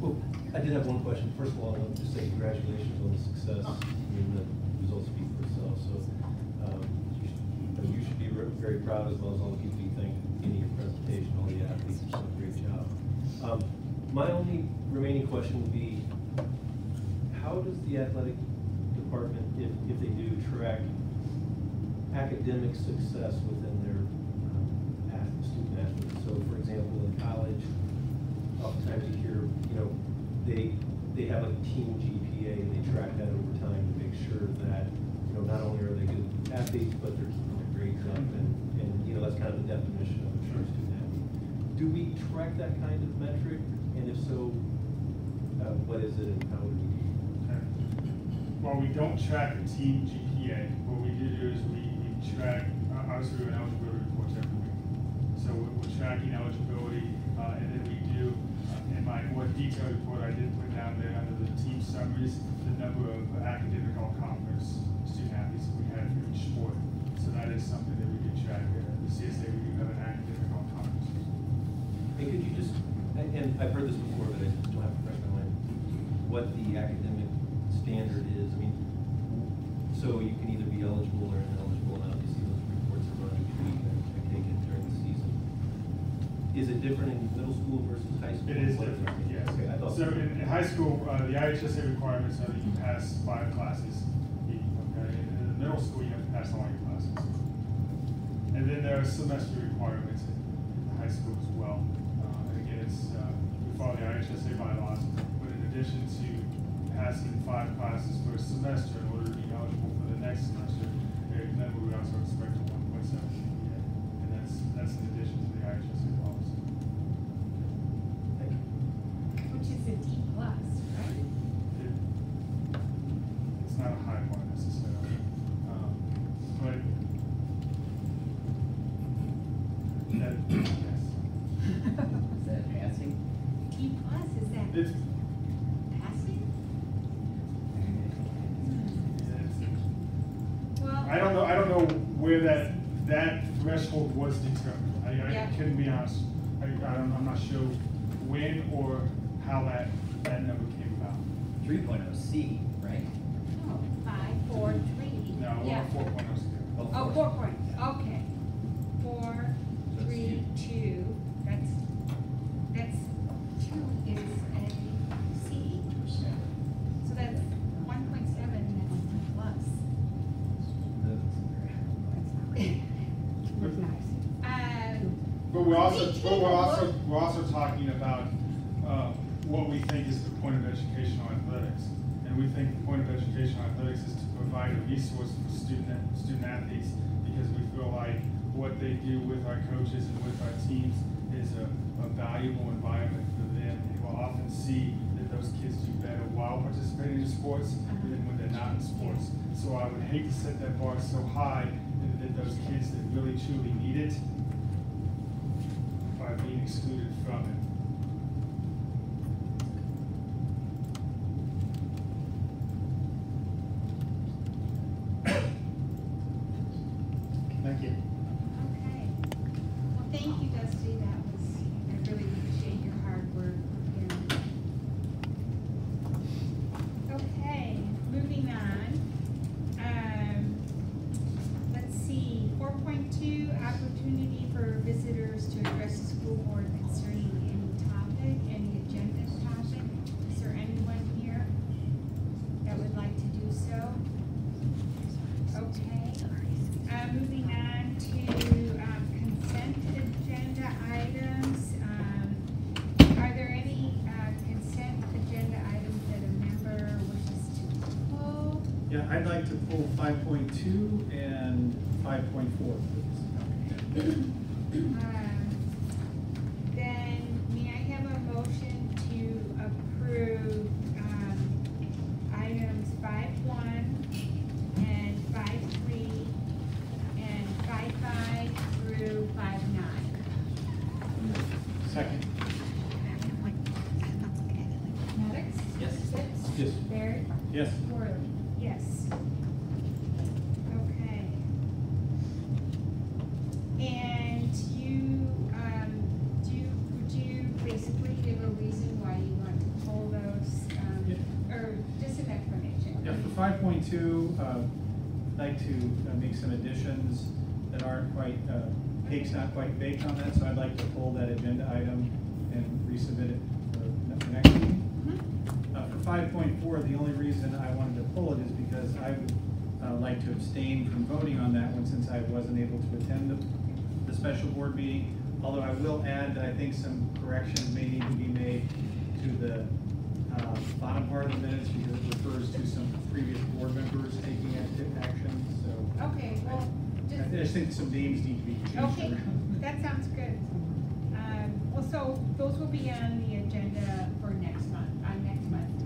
Well, I did have one question. First of all, I want to just say congratulations on the success. I the results speak for themselves, so, um, you should, you should be very proud as well as all the people you thank in your presentation, all the athletes have done a great job. Um, my only remaining question would be, how does the athletic department, if, if they do, track academic success within their, um, student athletes? So, for example, in college, oftentimes you hear, you know, they, they have a team GPA and they track that over time to make sure that, you know, not only are they good athletes, but they're keeping their grades up and, and, you know, that's kind of the definition of a true student athlete. Do we track that kind of metric? And if so, uh, what is it and how would we do? it? Well, we don't track the team GPA, what we do is we, we track, uh, obviously we do an eligibility reports every week. So we're, we're tracking eligibility, uh, and then we do, in my more detailed report, I did put down there under the team summaries, the number of academic all conference student athletes we had for each sport. So that is something that we do track, uh, the CS8, we do have an academic all conference. And could you just, and, I've heard this before, but I just don't have it fresh mind, what the academic standard is, I mean, so you can either be eligible or ineligible, and obviously those reports are run each week, I I take it during the season. Is it different in middle school versus high school? It is different, yes. Okay, I thought. So in, in high school, uh, the IHSA requirements are that you pass five classes, okay? In in the middle school, you have to pass all your classes. And then there are semester requirements in high school as well. Uh, and again, it's, uh, we follow the IHSA bylaws, but in addition to passing five classes for a semester in order to be eligible for the next semester, then we would also expect a one point seven GPA. And that's, that's in addition to the IHSA policy. Thank you. Which is a D plus, right? It- It's not a high one necessarily, um, but that, yes. Is that passing? D plus, is that It's, passing? it's, Well. I don't know, I don't know where that, that threshold was determined. I, I Honest. I, I'm not sure when or how that, that number came about. Three oh C, right? Oh, five, four, three. No, we're Yeah. on four point oh scale. Oh, four point, okay. Four, That's three, two, that's, that's, two is a C. So that's one point seven, that's plus. But- Um, But we're also, We but take we're a also, look- we're also talking about, uh, what we think is the point of educational athletics. And And we think the point of educational athletics is to provide a resource for student, student athletes because we feel like what they do with our coaches and with our teams is a, a valuable environment for them. And we'll often see that those kids do better while participating in sports than when they're not in sports. So I would hate to set that bar so high that, that those kids that really truly need it are being excluded from it. I'd like to pull 5.2 two, uh, I'd like to uh, make some additions that aren't quite, uh, cake's not quite baked on that, so I'd like to pull that agenda item and resubmit it for the next meeting. Mhm. Uh, For five point four, the only reason I wanted to pull it is because I would uh, like to abstain from voting on that one since I wasn't able to attend the, the special board meeting. Although I will add that I think some corrections may need to be made to the uh, bottom part of the minutes because it refers to some previous board members taking active action, so. Okay, well, I just, just think some names need to be changed okay, around. that sounds good. Um, well, so those will be on the agenda for next month, on next month's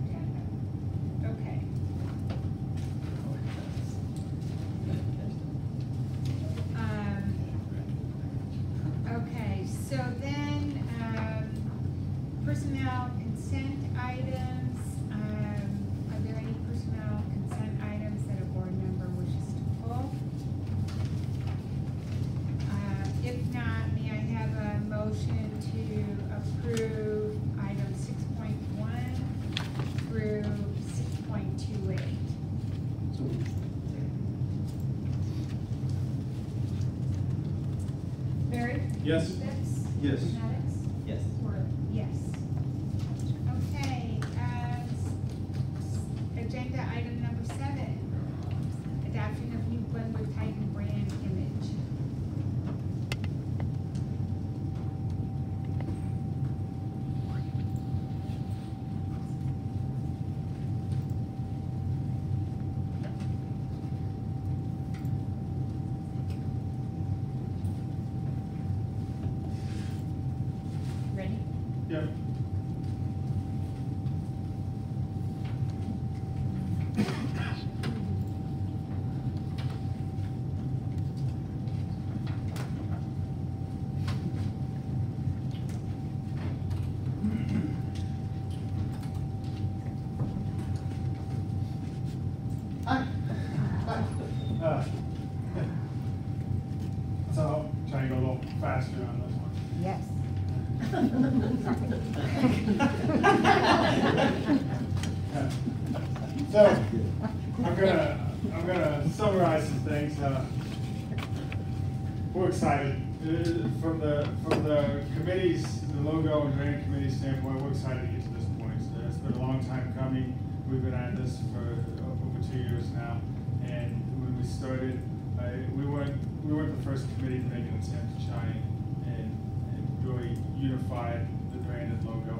we've been at this for over two years now, and when we started, uh, we weren't, we weren't the first committee to make an attempt to try and, and really unify the brand and logo.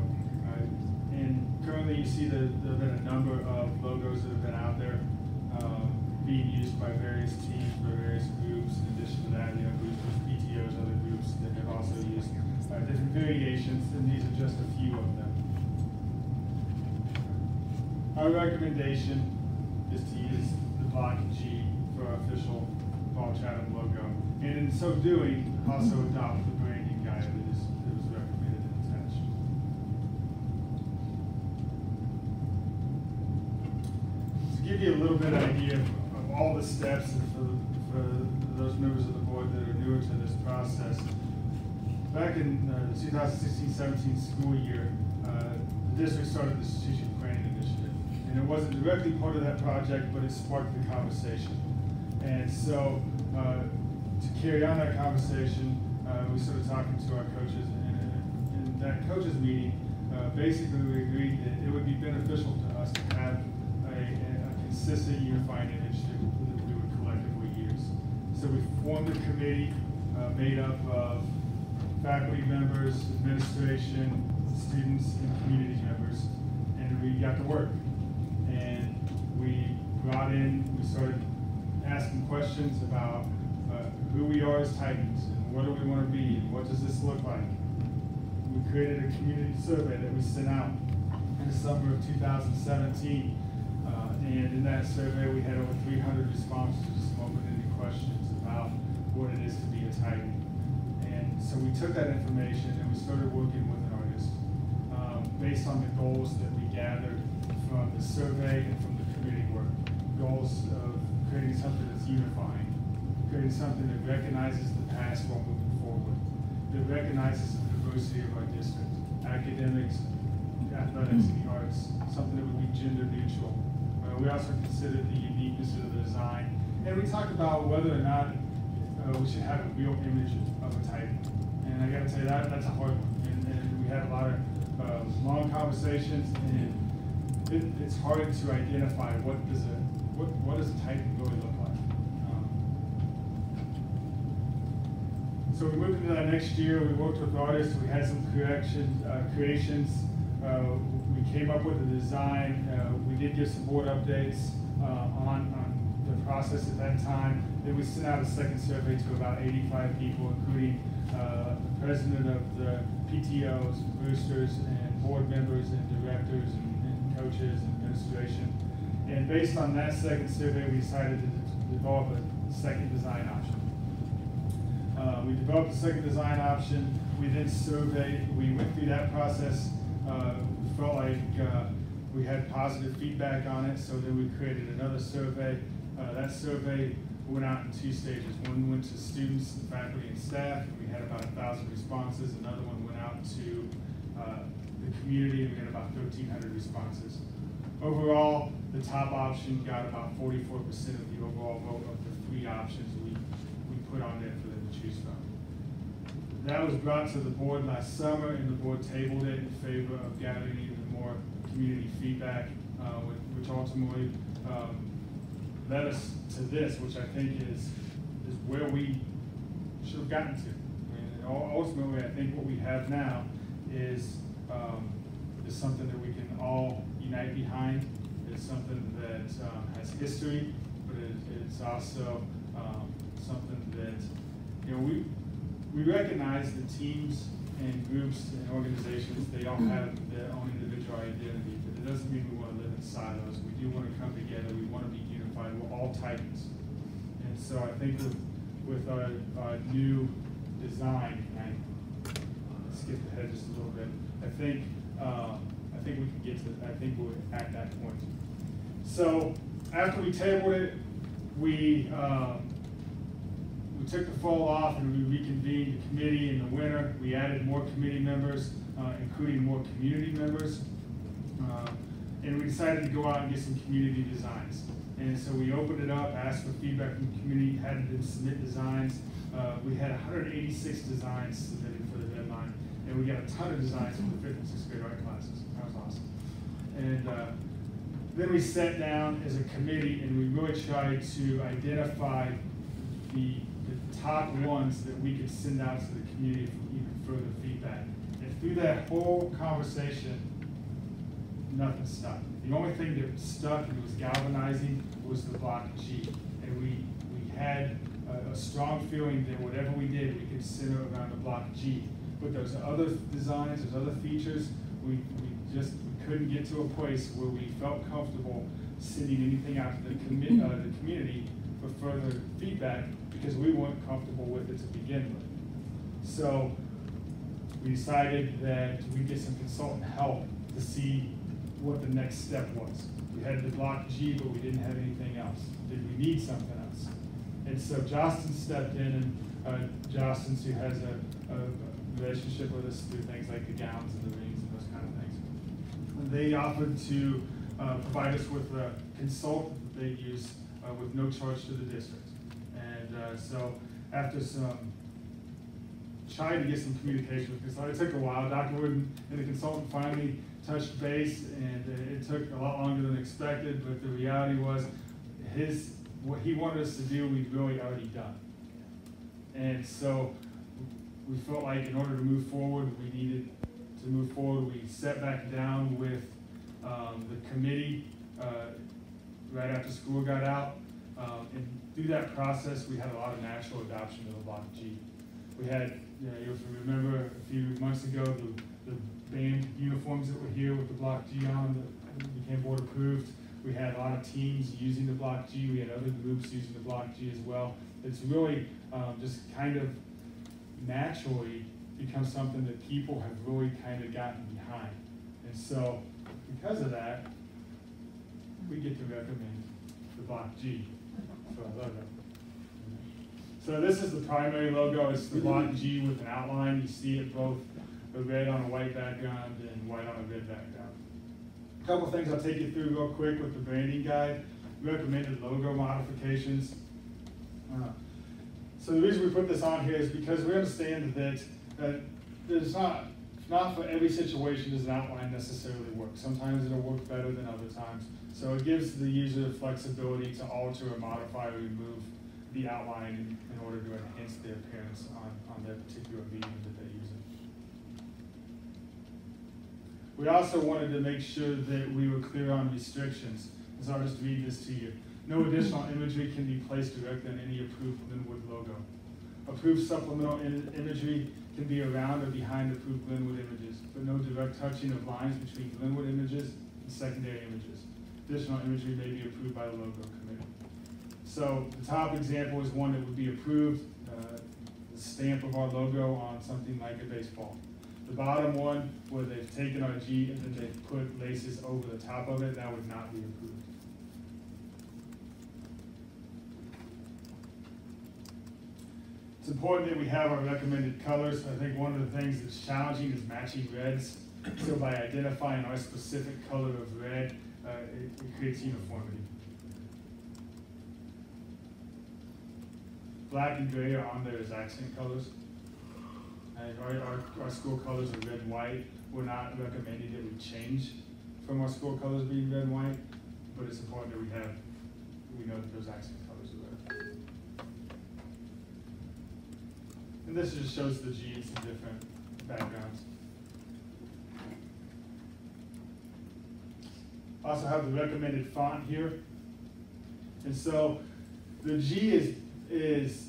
Uh, And currently, you see that there have been a number of logos that have been out there, um, being used by various teams, by various groups. In addition to that, you know, groups with PTOs, other groups that have also used uh, different variations, and these are just a few of them. Our recommendation is to use the block G for our official Ball Chatham logo, and in so doing, also adopt the branding guide that is, that was recommended and attached. To give you a little bit of idea of all the steps for, for those members of the board that are newer to this process, back in uh, the 2016-17 school year, uh, the district started the strategic. And it wasn't directly part of that project, but it sparked the conversation. And so, uh, to carry on that conversation, uh, we started talking to our coaches. And in, that coaches meeting, uh, basically we agreed that it would be beneficial to us to have a, a consistent unifying image that that we would collectively use. So we formed a committee uh, made up of faculty members, administration, students, and community members, and we got to work. We got in, we started asking questions about uh, who we are as Titans, and what do we want to be, and what does this look like. We created a community survey that we sent out in the summer of 2017. Uh, and in that survey, we had over 300 responses to some open-ended questions about what it is to be a Titan. And so we took that information and we started working with an artist um, based on the goals that we gathered from the survey and from the community work. Goals of creating something that's unifying, creating something that recognizes the past while moving forward, that recognizes the diversity of our district, academics, athletics, and the arts, something that would be gender neutral. Uh, we also considered the uniqueness of the design, and we talked about whether or not uh, we should have a real image of a Titan. And I gotta tell you, that, that's a hard one. And, and we had a lot of, uh, long conversations, and it, it's hard to identify what does a, what, what does Titan really look like? Um, So we moved into that next year, we worked with artists, we had some corrections, uh, creations. Uh, we came up with a design, uh, we did give some board updates, uh, on, on the process at that time. Then we sent out a second survey to about eighty-five people, including, uh, the president of the PTOs, boosters, and board members, and directors, and, and coaches, and administration. And based on that second survey, we decided to develop a second design option. Uh, we developed a second design option, we then surveyed, we went through that process, uh, felt like, uh, we had positive feedback on it, so then we created another survey. Uh, that survey went out in two stages, one went to students, faculty, and staff, and we had about a thousand responses, another one went out to, uh, the community, and we had about thirteen hundred responses. Overall, the top option got about forty-four percent of the overall vote of the three options we, we put on there for them to choose from. That was brought to the board last summer, and the board tabled it in favor of gathering even more community feedback, uh, which ultimately, um, led us to this, which I think is, is where we should have gotten to. Ul- ultimately, I think what we have now is, um, is something that we can all unite behind. It's something that, um, has history, but it, it's also, um, something that, you know, we, we recognize that teams and groups and organizations, they all have their own individual identity, but it doesn't mean we wanna live in silos. We do wanna come together, we wanna be unified, we're all Titans. And so I think with, with our, our new design, and I skipped ahead just a little bit, I think, I think we can get to, I think we're at that point. So, after we tabled it, we, um, we took the fall off and we reconvened the committee in the winter. We added more committee members, uh, including more community members. Uh, And we decided to go out and get some community designs. And so we opened it up, asked for feedback from the community, had them submit designs. Uh, we had hundred and eighty-six designs submitted for the deadline, and we got a ton of designs from the fifth and sixth grade art classes. And, uh, then we sat down as a committee and we really tried to identify the, the top ones that we could send out to the community for even further feedback. And through that whole conversation, nothing stuck. The only thing that stuck and was galvanizing was the block G. And we, we had a, a strong feeling that whatever we did, we could center around the block G. But those other designs, those other features, we, we just couldn't get to a place where we felt comfortable sending anything out to the uh, the community for further feedback because we weren't comfortable with it to begin with. So we decided that we'd get some consultant help to see what the next step was. We had the block G, but we didn't have anything else. Did we need something else? And so Justin stepped in and, uh, Justin, who has a, a relationship with us through things like the gowns and the rings and those kind of things. And They offered to, uh, provide us with a consultant that they use, uh, with no charge to the district. And, uh, so after some trying to get some communication with consultant. It took a while. Dr. Wood and the consultant finally touched base, and it took a lot longer than expected. But the reality was, his what he wanted us to do, we'd really already done. And so we felt like in order to move forward, we needed to move forward. We sat back down with um, the committee uh, right after school got out. Um, and through that process, we had a lot of natural adoption of the Block G. We had, you know, if you remember a few months ago, the, the band uniforms that were here with the Block G on that became board approved. We had a lot of teams using the Block G. We had other groups using the Block G as well. It's really um, just kind of naturally become something that people have really kind of gotten behind. And so, because of that, we get to recommend the Block G for a logo. So this is the primary logo, it's the block G with an outline, you see it both the red on a white background and white on a red background. A couple things I'll take you through real quick with the branding guide, recommended logo modifications. Uh, So the reason we put this on here is because we understand that, that there's not, not for every situation does an outline necessarily work. Sometimes it'll work better than other times. So it gives the user the flexibility to alter or modify or remove the outline in, in order to enhance the appearance on, on that particular medium that they're using. We also wanted to make sure that we were clear on restrictions, so I'll just read this to you. No additional imagery can be placed directly on any approved Glenwood logo. Approved supplemental in- imagery can be around or behind approved Glenwood images, but no direct touching of lines between Glenwood images and secondary images. Additional imagery may be approved by the logo committee. So the top example is one that would be approved, uh, the stamp of our logo on something like a baseball. The bottom one, where they've taken our G and then they've put laces over the top of it, that would not be approved. It's important that we have our recommended colors. I think one of the things that's challenging is matching reds. So by identifying our specific color of red, uh, it, it creates uniformity. Black and gray are on there as accent colors. And our, our, our school colors are red and white. We're not recommending that we change from our school colors being red and white, but it's important that we have, we know that those accent colors are there. And this just shows the G in different backgrounds. Also have the recommended font here. And so the G is, is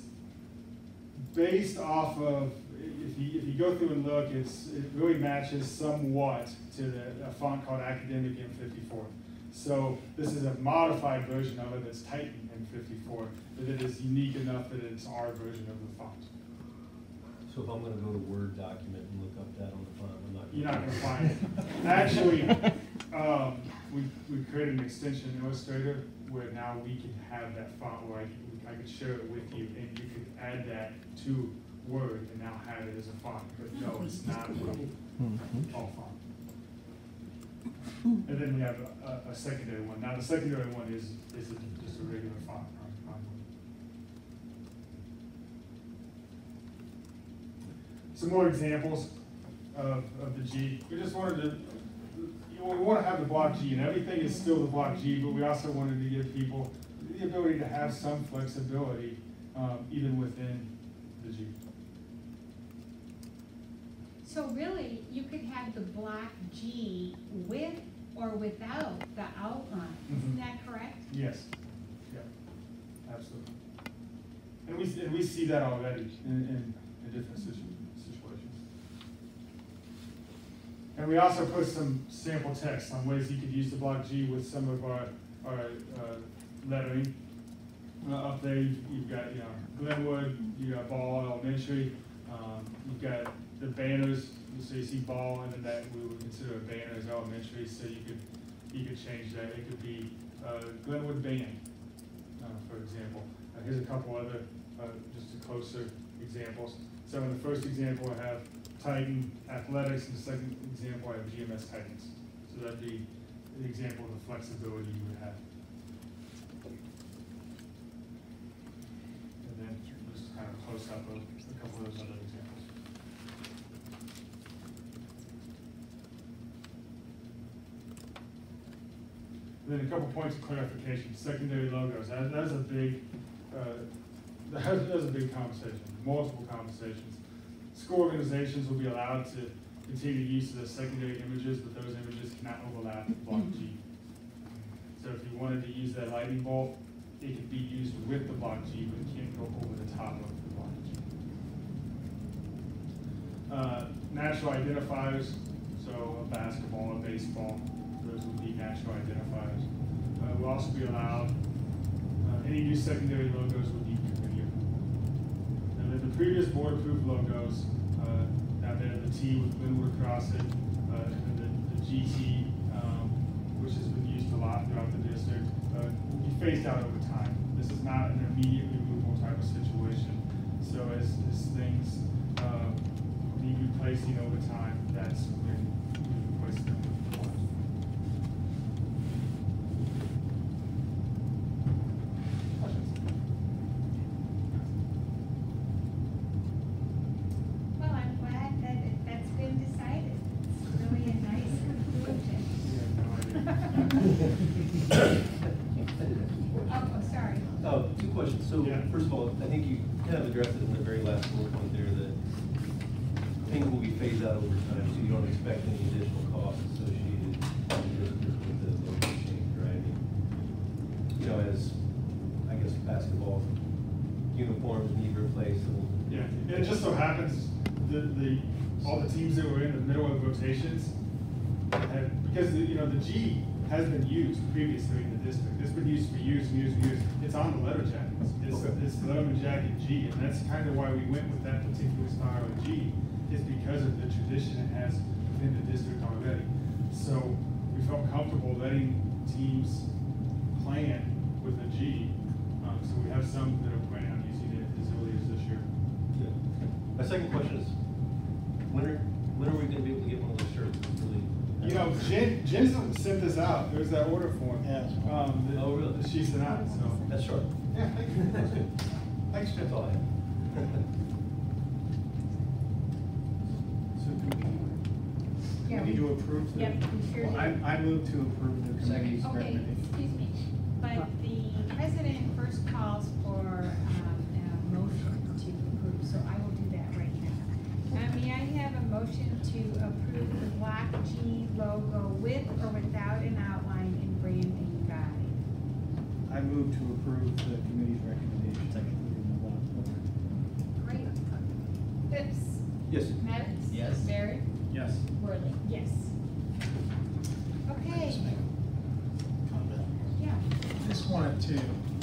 based off of, if you, if you go through and look, it's, it really matches somewhat to the, a font called Academic M54. So this is a modified version of it that's Titan M54, but it is unique enough that it's our version of the font. So if I'm gonna go to Word document and look up that on the font, I'm not. You're not gonna find it. Actually, um, we, we created an extension in Illustrator where now we can have that font where I can, I could share it with you and you could add that to Word and now have it as a font, but no, it's not a all font. And then we have a, a, a secondary one. Now, the secondary one is, is a- just a regular font on, on Some more examples of, of the G. We just wanted to, you know, we want to have the block G, and everything is still the block G, but we also wanted to give people the ability to have some flexibility, um, even within the G. So really, you could have the block G with or without the outline. Isn't Mhm. that correct? Yes, yeah, absolutely. And we, and we see that already in, in, in different situ- situations. And we also put some sample text on ways you could use the block G with some of our, our, uh, lettering. Uh, up there, you've, got, you know, Glenwood, you got Ball Elementary, um, you've got the banners, so you see Ball, and then that we would consider a banner as elementary, so you could, you could change that, it could be, uh, Glenwood Band, uh, for example. Uh, here's a couple other, uh, just closer examples. So in the first example, I have Titan Athletics, and the second example, I have GMS Titans. So that'd be an example of the flexibility you would have. And then just kind of close up of a couple of those other examples. And then a couple points of clarification, secondary logos, that, that's a big, uh, that's, that's a big conversation, multiple conversations. School organizations will be allowed to continue use of the secondary images, but those images cannot overlap with block G. So if you wanted to use that lightning bolt, it could be used with the block G, but it can't go over the top of the block G. Uh, natural identifiers, so a basketball, a baseball, those would be natural identifiers. Uh, will also be allowed, uh, any new secondary logos would need committee approval. And then the previous board approved logos, uh, down there, the T with Glenwood across it, uh, and then the, the GT, um, which has been used a lot throughout the district, uh, will be phased out over time. This is not an immediate removal type of situation. So as, as things, uh, need replacing over time, that's when we replace them with the ones. Well, I'm glad that it- that's been decided. It's really a nice conclusion. Oh, oh, sorry. Oh, two questions. So, Yeah. first of all, I think you kind of addressed it in the very last bullet point there, that things will be phased out over time, so you don't expect any additional costs associated with the, with the logo change, right? I mean, You know, as, I guess, basketball uniforms need replaced. Yeah, it just so happens, the, the, all the teams that were in the middle of rotations have, because, the- you know, the G has been used previously in the district. It's been used for years and years and years. It's on the letter jackets. It's, Okay. it's Letterman jacket G, and that's kind of why we went with that particular style of G, is because of the tradition it has within the district already. So we felt comfortable letting teams plan with a G. Um, so we have some that are planning on using it as early as this year. Yeah. My second question is, when are, when are we gonna be able to get one of those shirts? Really? You Jen, Jen sent this out, there's that order form. Yes. Um, that, Oh, really? she sent out, so. That's short. Yeah, thank you. That's good. Thanks, Jen. That's all I have. So do we, Yeah, we need to approve the? Yep, sure Well, I. I move to approve the committee's Okay, recommendation. excuse me. But the president first calls for, um, a motion to approve, so I will do that right now. Uh, may I have a motion to approve the Block G logo with or without an outline and branding guide? I move to approve the committee's recommendation. Great. Phipps, Yes. Maddox. Yes. Barry, Yes. Worley. Yes. Okay, Just make a comment. yeah. Just wanted to,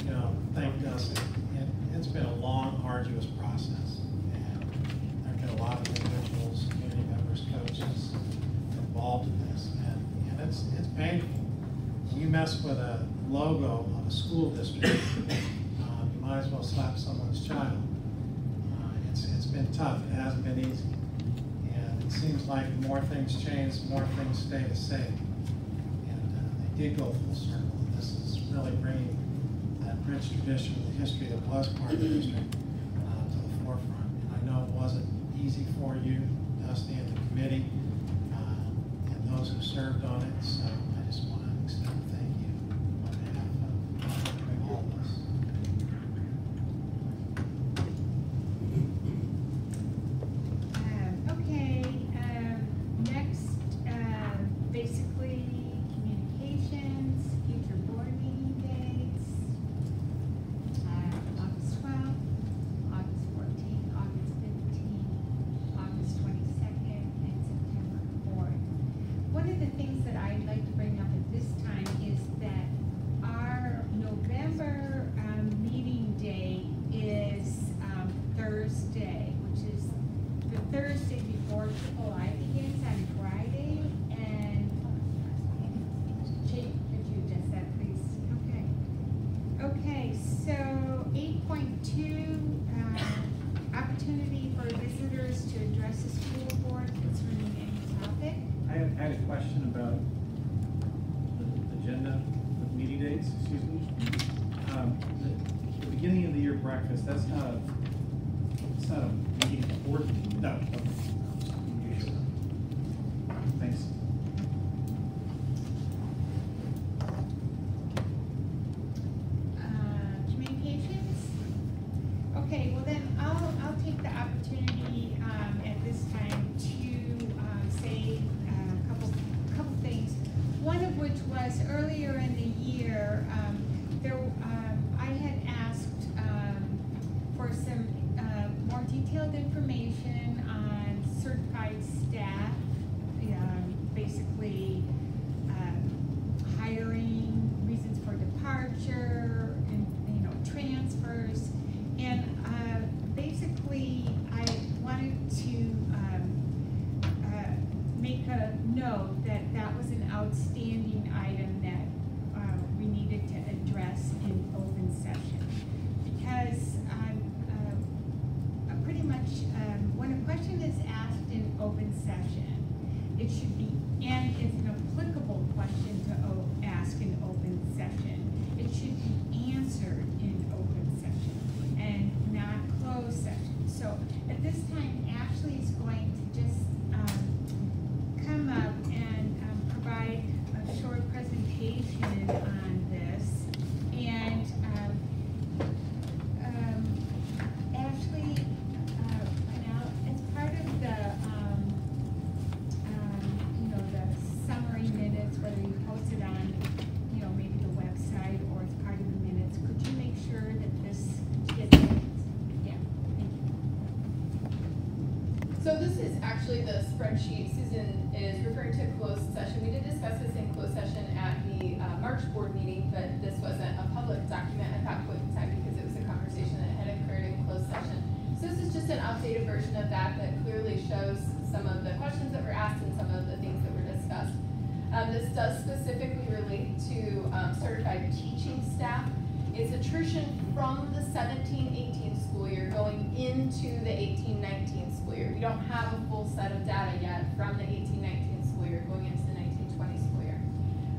you know, thank Dustin. It, it's been a long, arduous process. And there've been a lot of individuals, community members, coaches involved in this. And, and it's, it's painful. When you mess with a logo of a school district, um, you might as well slap someone's child. Uh, It's, it's been tough. It hasn't been easy. And it seems like more things change, more things stay the same. And uh, they did go full circle. This is really bringing that rich tradition the history that was part of the district uh, to the forefront. And I know it wasn't easy for you, Dusty, and the committee, uh, and those who served on it. So I just want shows some of the questions that were asked and some of the things that were discussed. Um, this does specifically relate to um, certified teaching staff. It's attrition from the 17-18 school year going into the 18-19 school year. We don't have a full set of data yet from the 18-19 school year going into the 19-20 school year.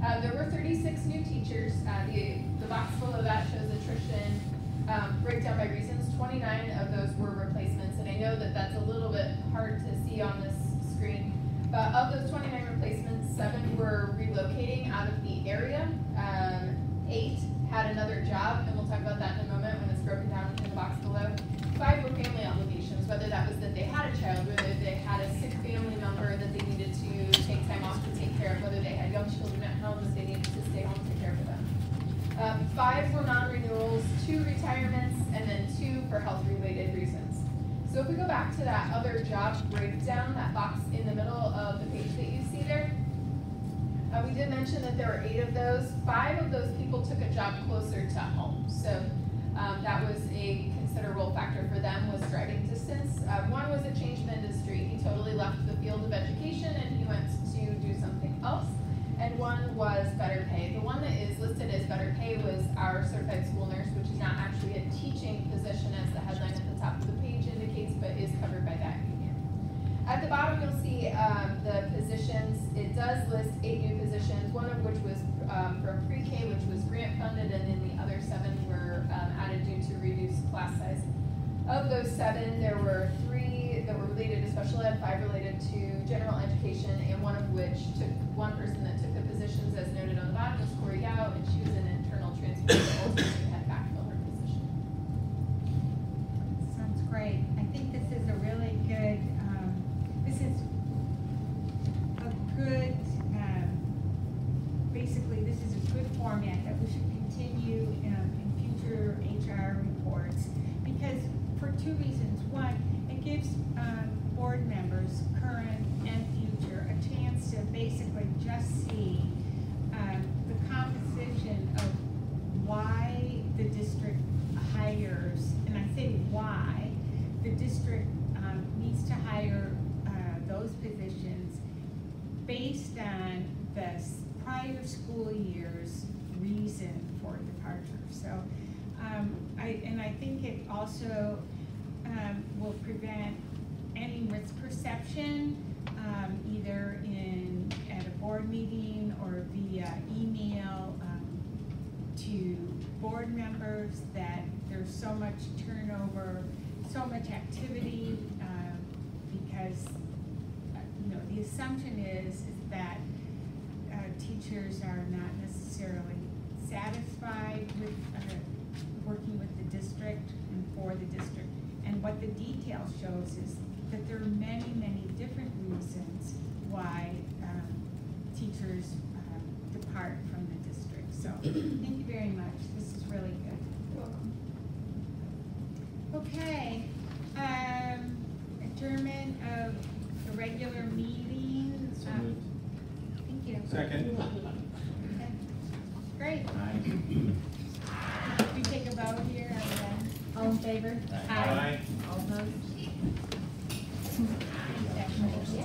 Uh, there were thirty-six new teachers. Uh, the, the box below that shows attrition, um, breakdown by reasons. Twenty-nine of those were replacements, know that that's a little bit hard to see on this screen. But of those twenty-nine replacements, seven were relocating out of the area. Um, eight had another job, and we'll talk about that in a moment when it's broken down in the box below. Five were family obligations, whether that was that they had a child, whether they had a sick family member that they needed to take time off to take care of, whether they had young children at home that they needed to stay home to take care of them. Um, five were non-renewals, two retirements, and then two for health-related reasons. So if we go back to that other job breakdown, that box in the middle of the page that you see there, uh, we did mention that there were eight of those. Five of those people took a job closer to home. So um, that was a considerable factor for them was driving distance. Uh, one was a change of industry. He totally left the field of education and he went to do something else. One was better pay. The one that is listed as better pay was our certified school nurse, which is not actually a teaching position as the headline at the top of the page indicates, but is covered by that union. At the bottom, you'll see um, the positions. It does list eight new positions, one of which was um, pre-K, which was grant funded, and then the other seven were um, added due to reduced class size. Of those seven, there were three that were related to special ed, five related to general education, and one of which took, one person that took the positions as noted on the bottom was Corey Yao, and she was an internal transfer, so ultimately had backfilled her position. Sounds great. I think this is a really good, um, this is a good, um, basically, this is a good format that we should continue, um, in future HR reports. Because, for two reasons. One, it gives, um, board members, current and future, a chance to basically just see, um, the composition of why the district hires, and I say why, the district, um, needs to hire, uh, those positions based on the s- prior school year's reason for departure. So I, and I think it also, um, will prevent any misperception, um, either in, at a board meeting or via email, um, to board members that there's so much turnover, so much activity, um, because, uh, you know, the assumption is, is that, uh, teachers are not necessarily satisfied with, uh, working with the district and for the district. And what the detail shows is that there are many, many different reasons why, um, teachers, um, depart from the district. So, thank you very much, this is really good. You're welcome. Okay, um, adjournment of the regular meeting. So um, moved. Thank you. Second. Okay. Great, Aye. we take a vote here, and then. All in favor? Aye. All opposed? Thank you.